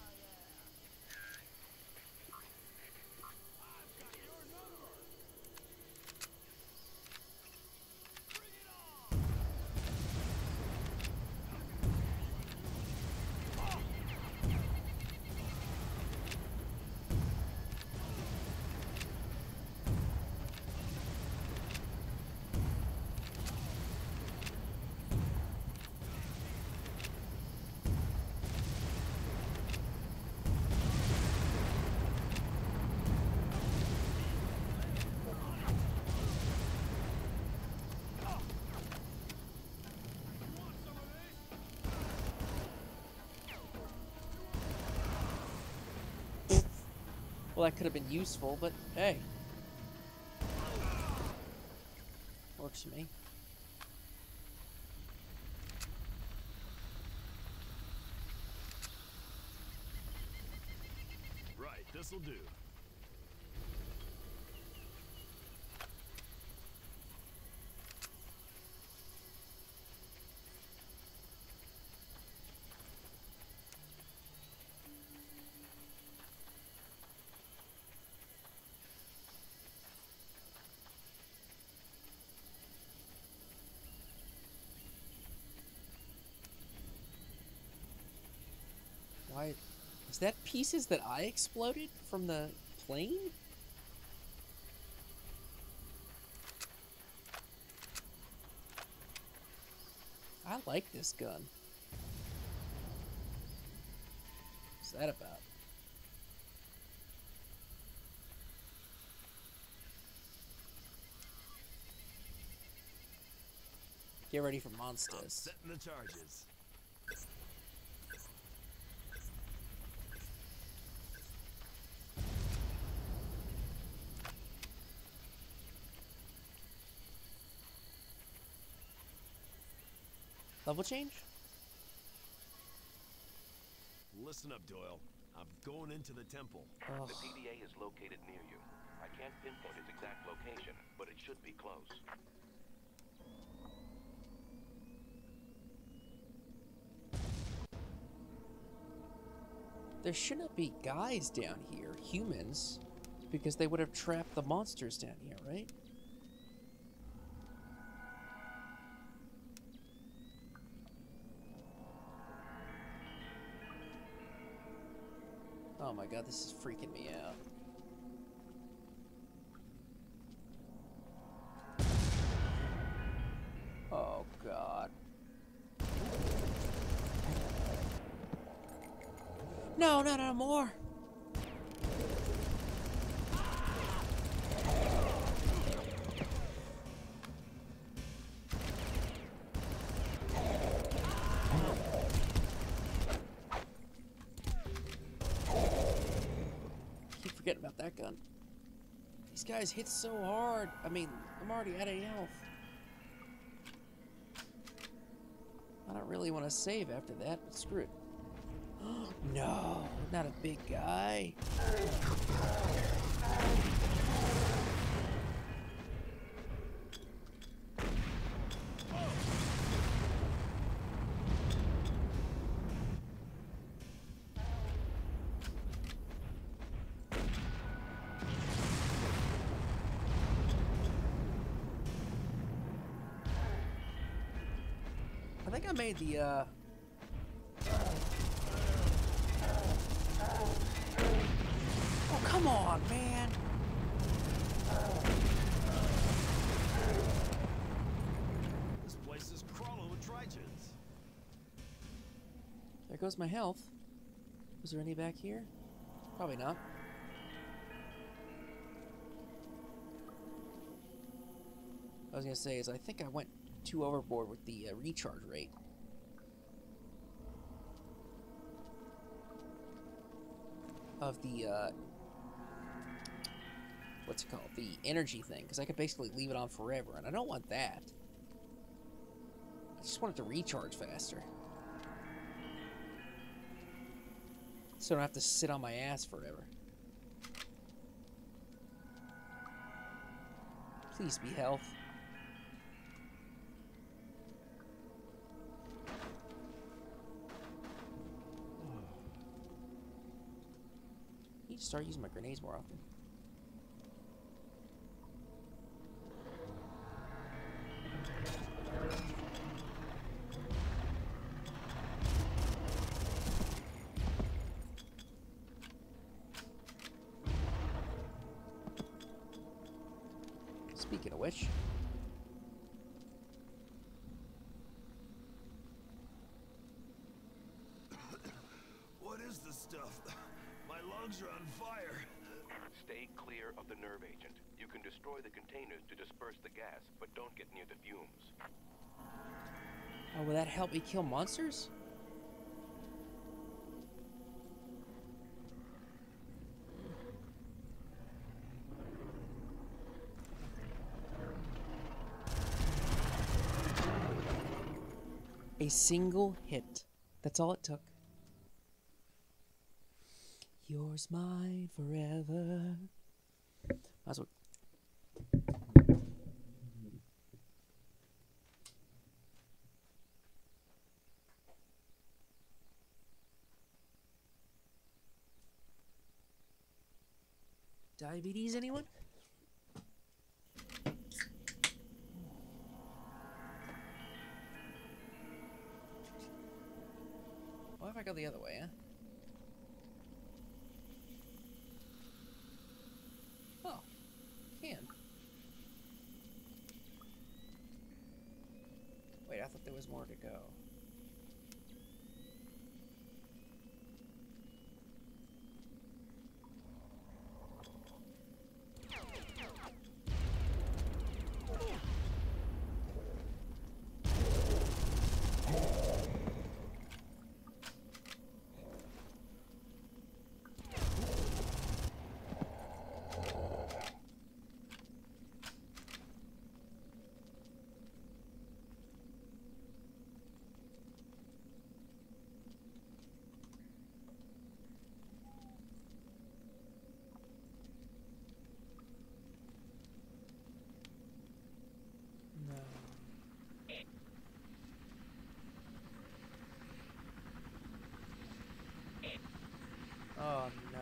that could have been useful, but hey. Works for me. Right, this'll do. Why? Is that pieces that I exploded from the plane? I like this gun. What's that about? Get ready for I'm monsters. setting the charges. Level change? Listen up, Doyle. I'm going into the temple. Ugh. The PDA is located near you. I can't pinpoint its exact location, but it should be close. There shouldn't be guys down here, humans, because they would have trapped the monsters down here, right? Oh my god, this is freaking me out. Oh god. No, no, no more. Keep forgetting about that gun. These guys hit so hard. I mean, I'm already out of health. I don't really want to save after that, but screw it. no, not a big guy. Made the, uh... Oh, come on, man! This place is crawling with Trigens. There goes my health. Was there any back here? Probably not. I was gonna say is I think I went too overboard with the uh, recharge rate. Of the, uh, what's it called? The energy thing, because I could basically leave it on forever, and I don't want that. I just want it to recharge faster. So I don't have to sit on my ass forever. Please be health. Start using my grenades more often. Me kill monsters? A single hit. That's all it took. Yours, mine, forever. Might as well. Diabetes, anyone? What if I go the other way, huh? Oh, can. Wait, I thought there was more to go. No. Oh no.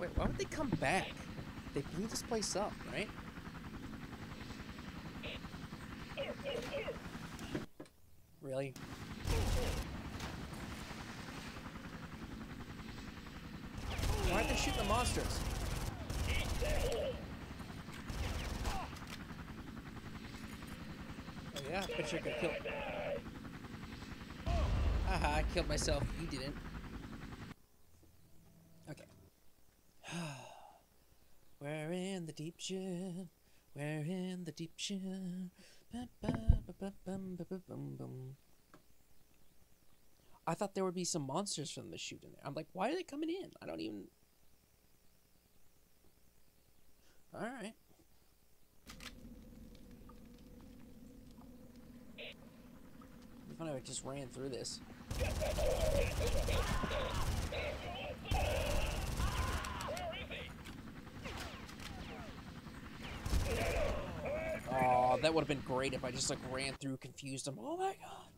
Wait, why would they come back? They blew this place up, right? Really? Why aren't they shooting the monsters? Oh yeah, I bet you could kill. Haha, I killed myself. You didn't. Okay. We're in the deep shit. We're in the deep shit. I thought there would be some monsters from the shoot in there. I'm like, why are they coming in? I don't even. All right. Be I just ran through this. Oh, that would have been great if I just like ran through, confused them. Oh my god.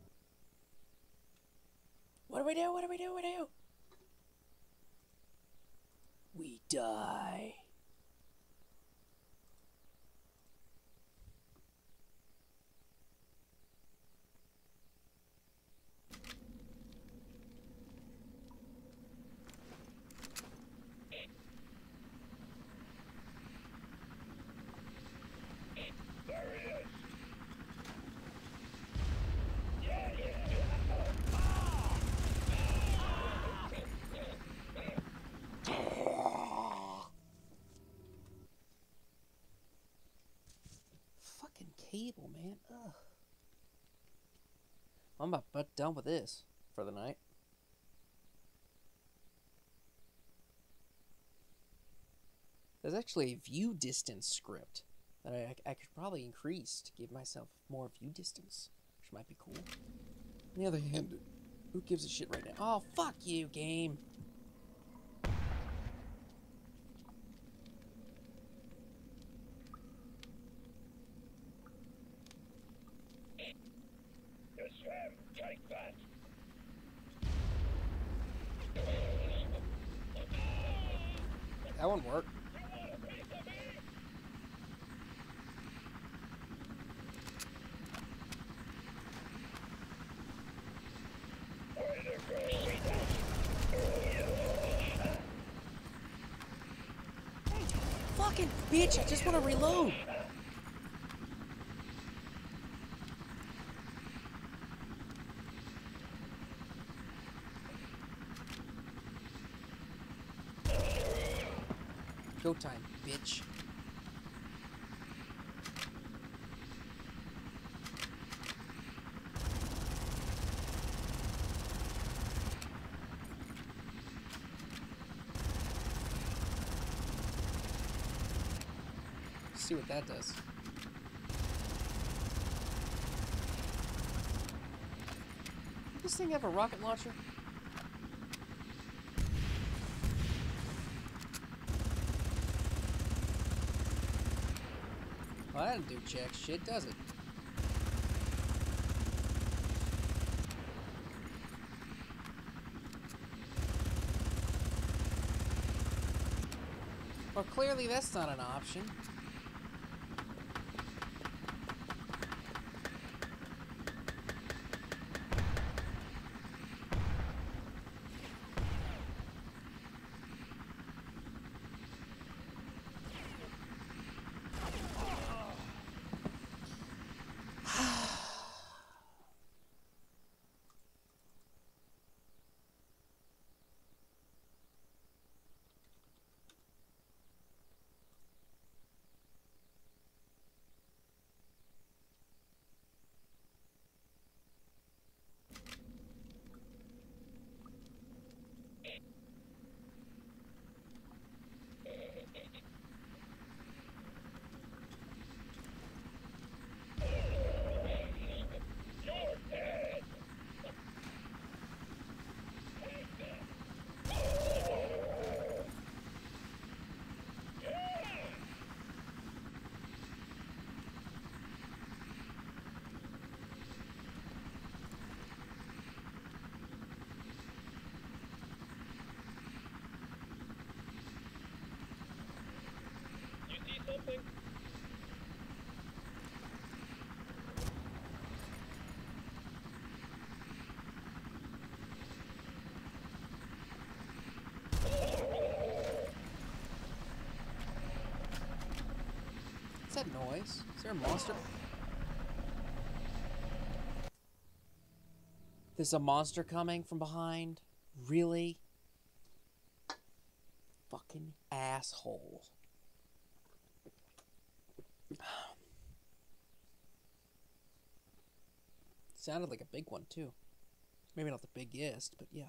What do we do? What do we do? What do we do? We die. Man. Ugh. I'm about but done with this for the night. There's actually a view distance script that I, I could probably increase to give myself more view distance, which might be cool. On the other hand, who gives a shit right now? Oh, fuck you, game. That one worked. Fucking bitch, I just want to reload. Go time, bitch. See what that does. This thing have a rocket launcher? Well, that didn't do jack shit, does it? Well, clearly that's not an option. What's that noise? Is there a monster? There's a monster coming from behind? Really? Fucking asshole. Sounded like a big one, too. Maybe not the biggest, but yeah.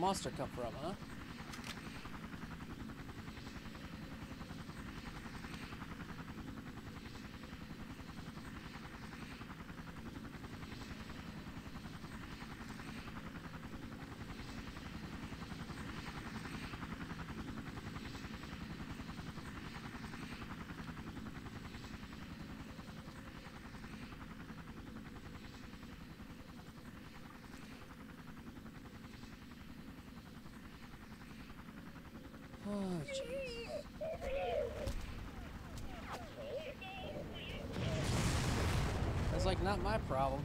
Monster come from, huh? jeez. That's like not my problem.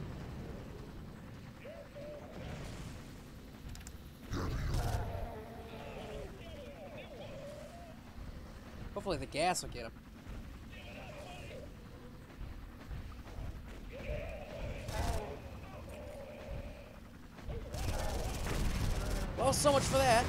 Hopefully the gas will get him. Well, so much for that.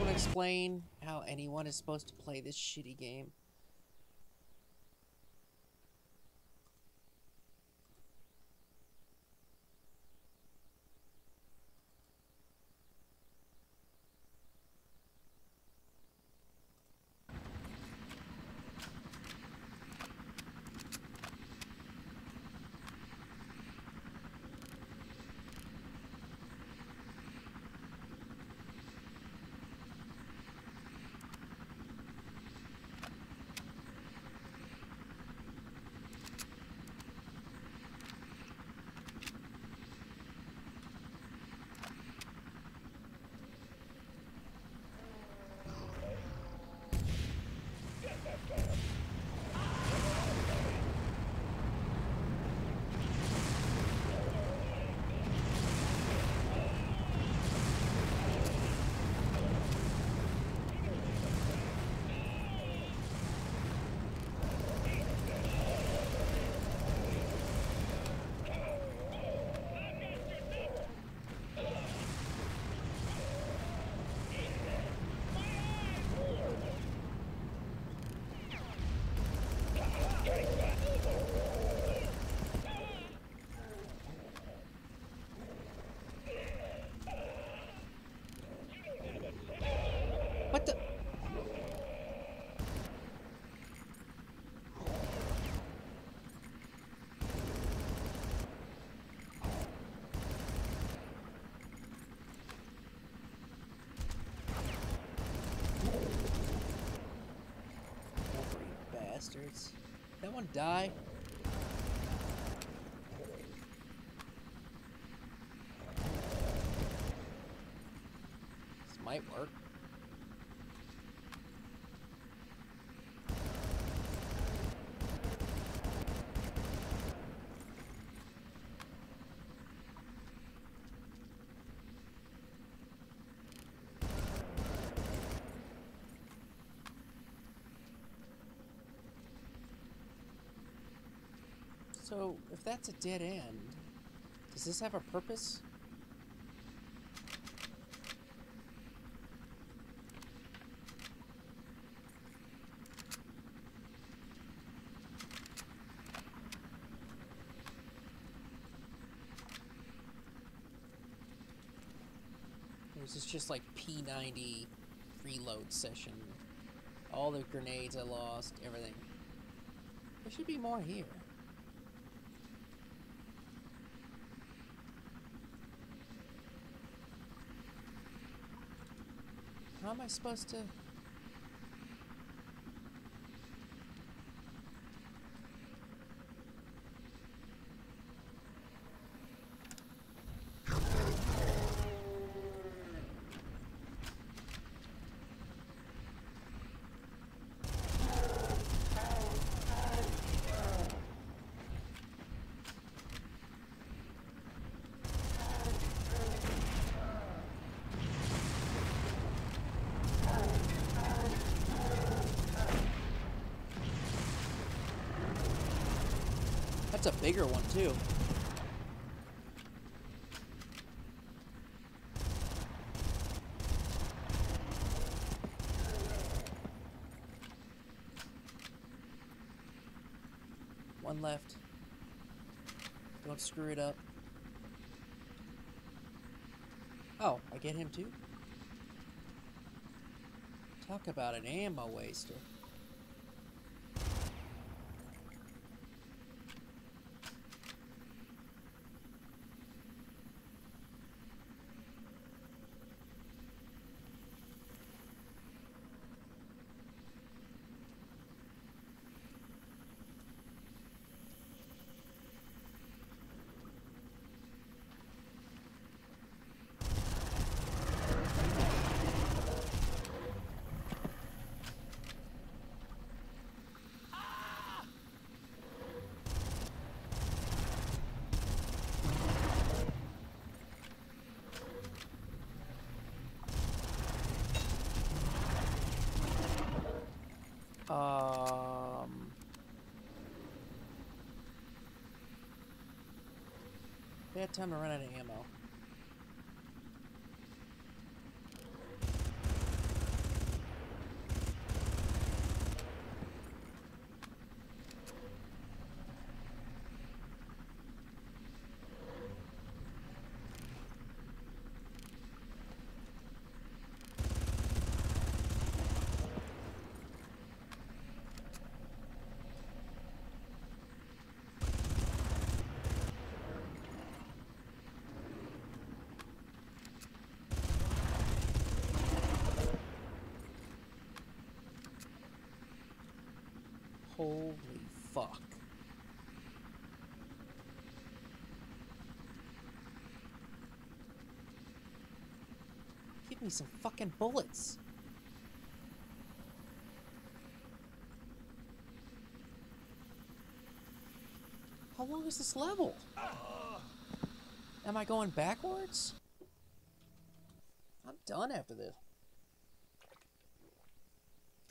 Would explain how anyone is supposed to play this shitty game. What the? Over, bastards. That one die? This might work. So, if that's a dead end, does this have a purpose? This is just like P90 reload session. All the grenades I lost, everything. There should be more here. How am I supposed to... That's a bigger one, too. One left. Don't screw it up. Oh, I get him too? Talk about an ammo waster. Um. Bad time to run out of ammo. Holy fuck. Give me some fucking bullets. How long is this level? Am I going backwards? I'm done after this.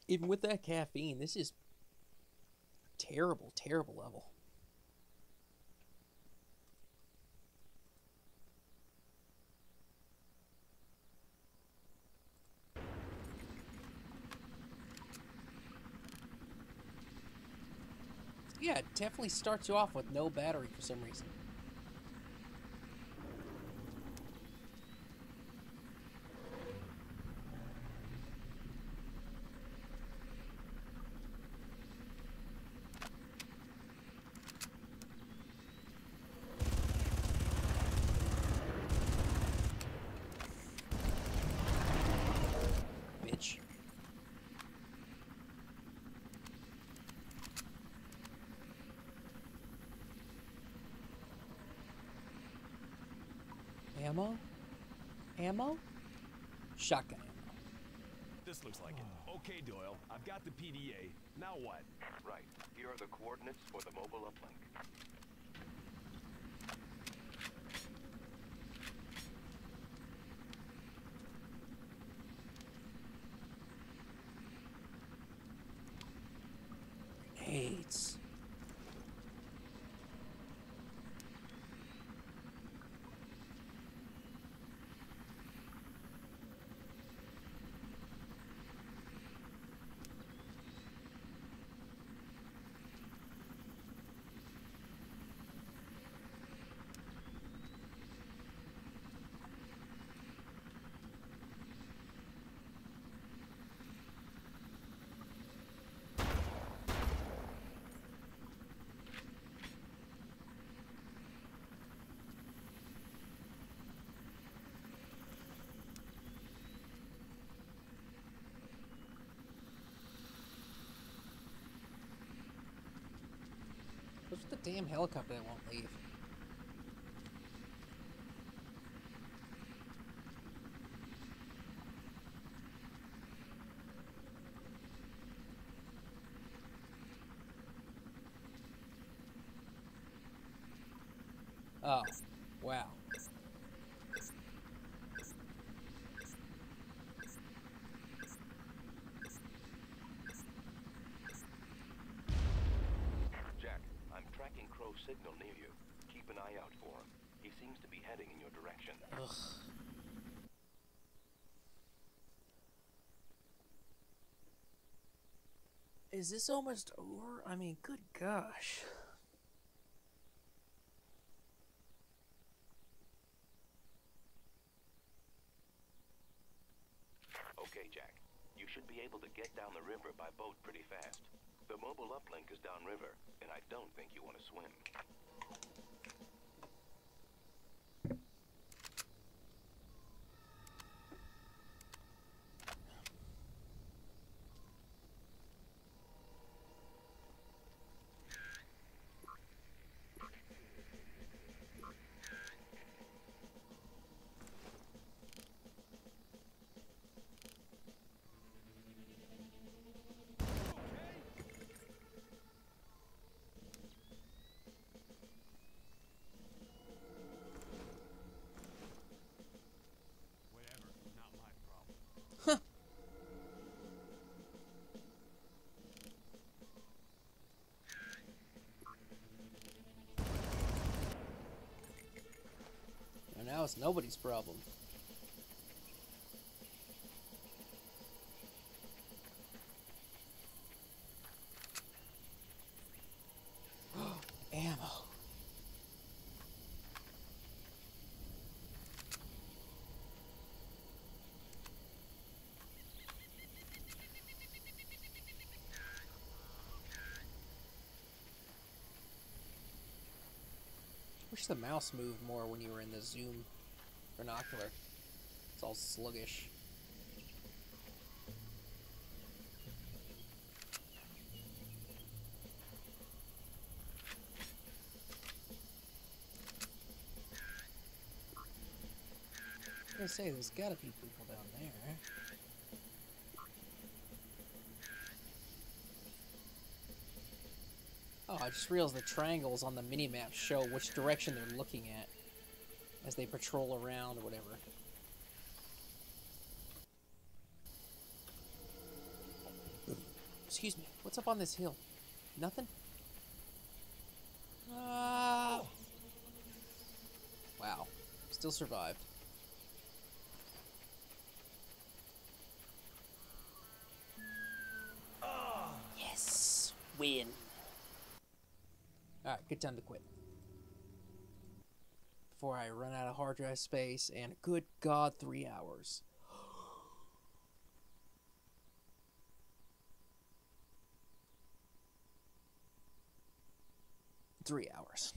Even with that caffeine, this is terrible, terrible level. Yeah, it definitely starts you off with no battery for some reason. Bitch. Ammo? Ammo? Shotgun. This looks like it. Okay, Doyle. I've got the PDA. Now what? Right. Here are the coordinates for the mobile uplink. The damn helicopter that won't leave? Oh, wow. Jack, I'm signal near you. Keep an eye out for him. He seems to be heading in your direction. Ugh. Is this almost over? I mean, good gosh. Okay, Jack. You should be able to get down the river by boat pretty fast. The mobile uplink is downriver, and I don't think you want to swim. Whatever, not my problem. It's nobody's problem. Ammo. Wish the mouse moved more when you were in the zoom binocular. It's all sluggish. I was gonna say, there's gotta be people down there. Oh, I just realized the triangles on the mini-map show which direction they're looking at as they patrol around or whatever. Excuse me, what's up on this hill? Nothing? Ah! Wow, still survived. Yes, win. Alright, good time to quit. Before I run out of hard drive space, and good god, three hours. three hours.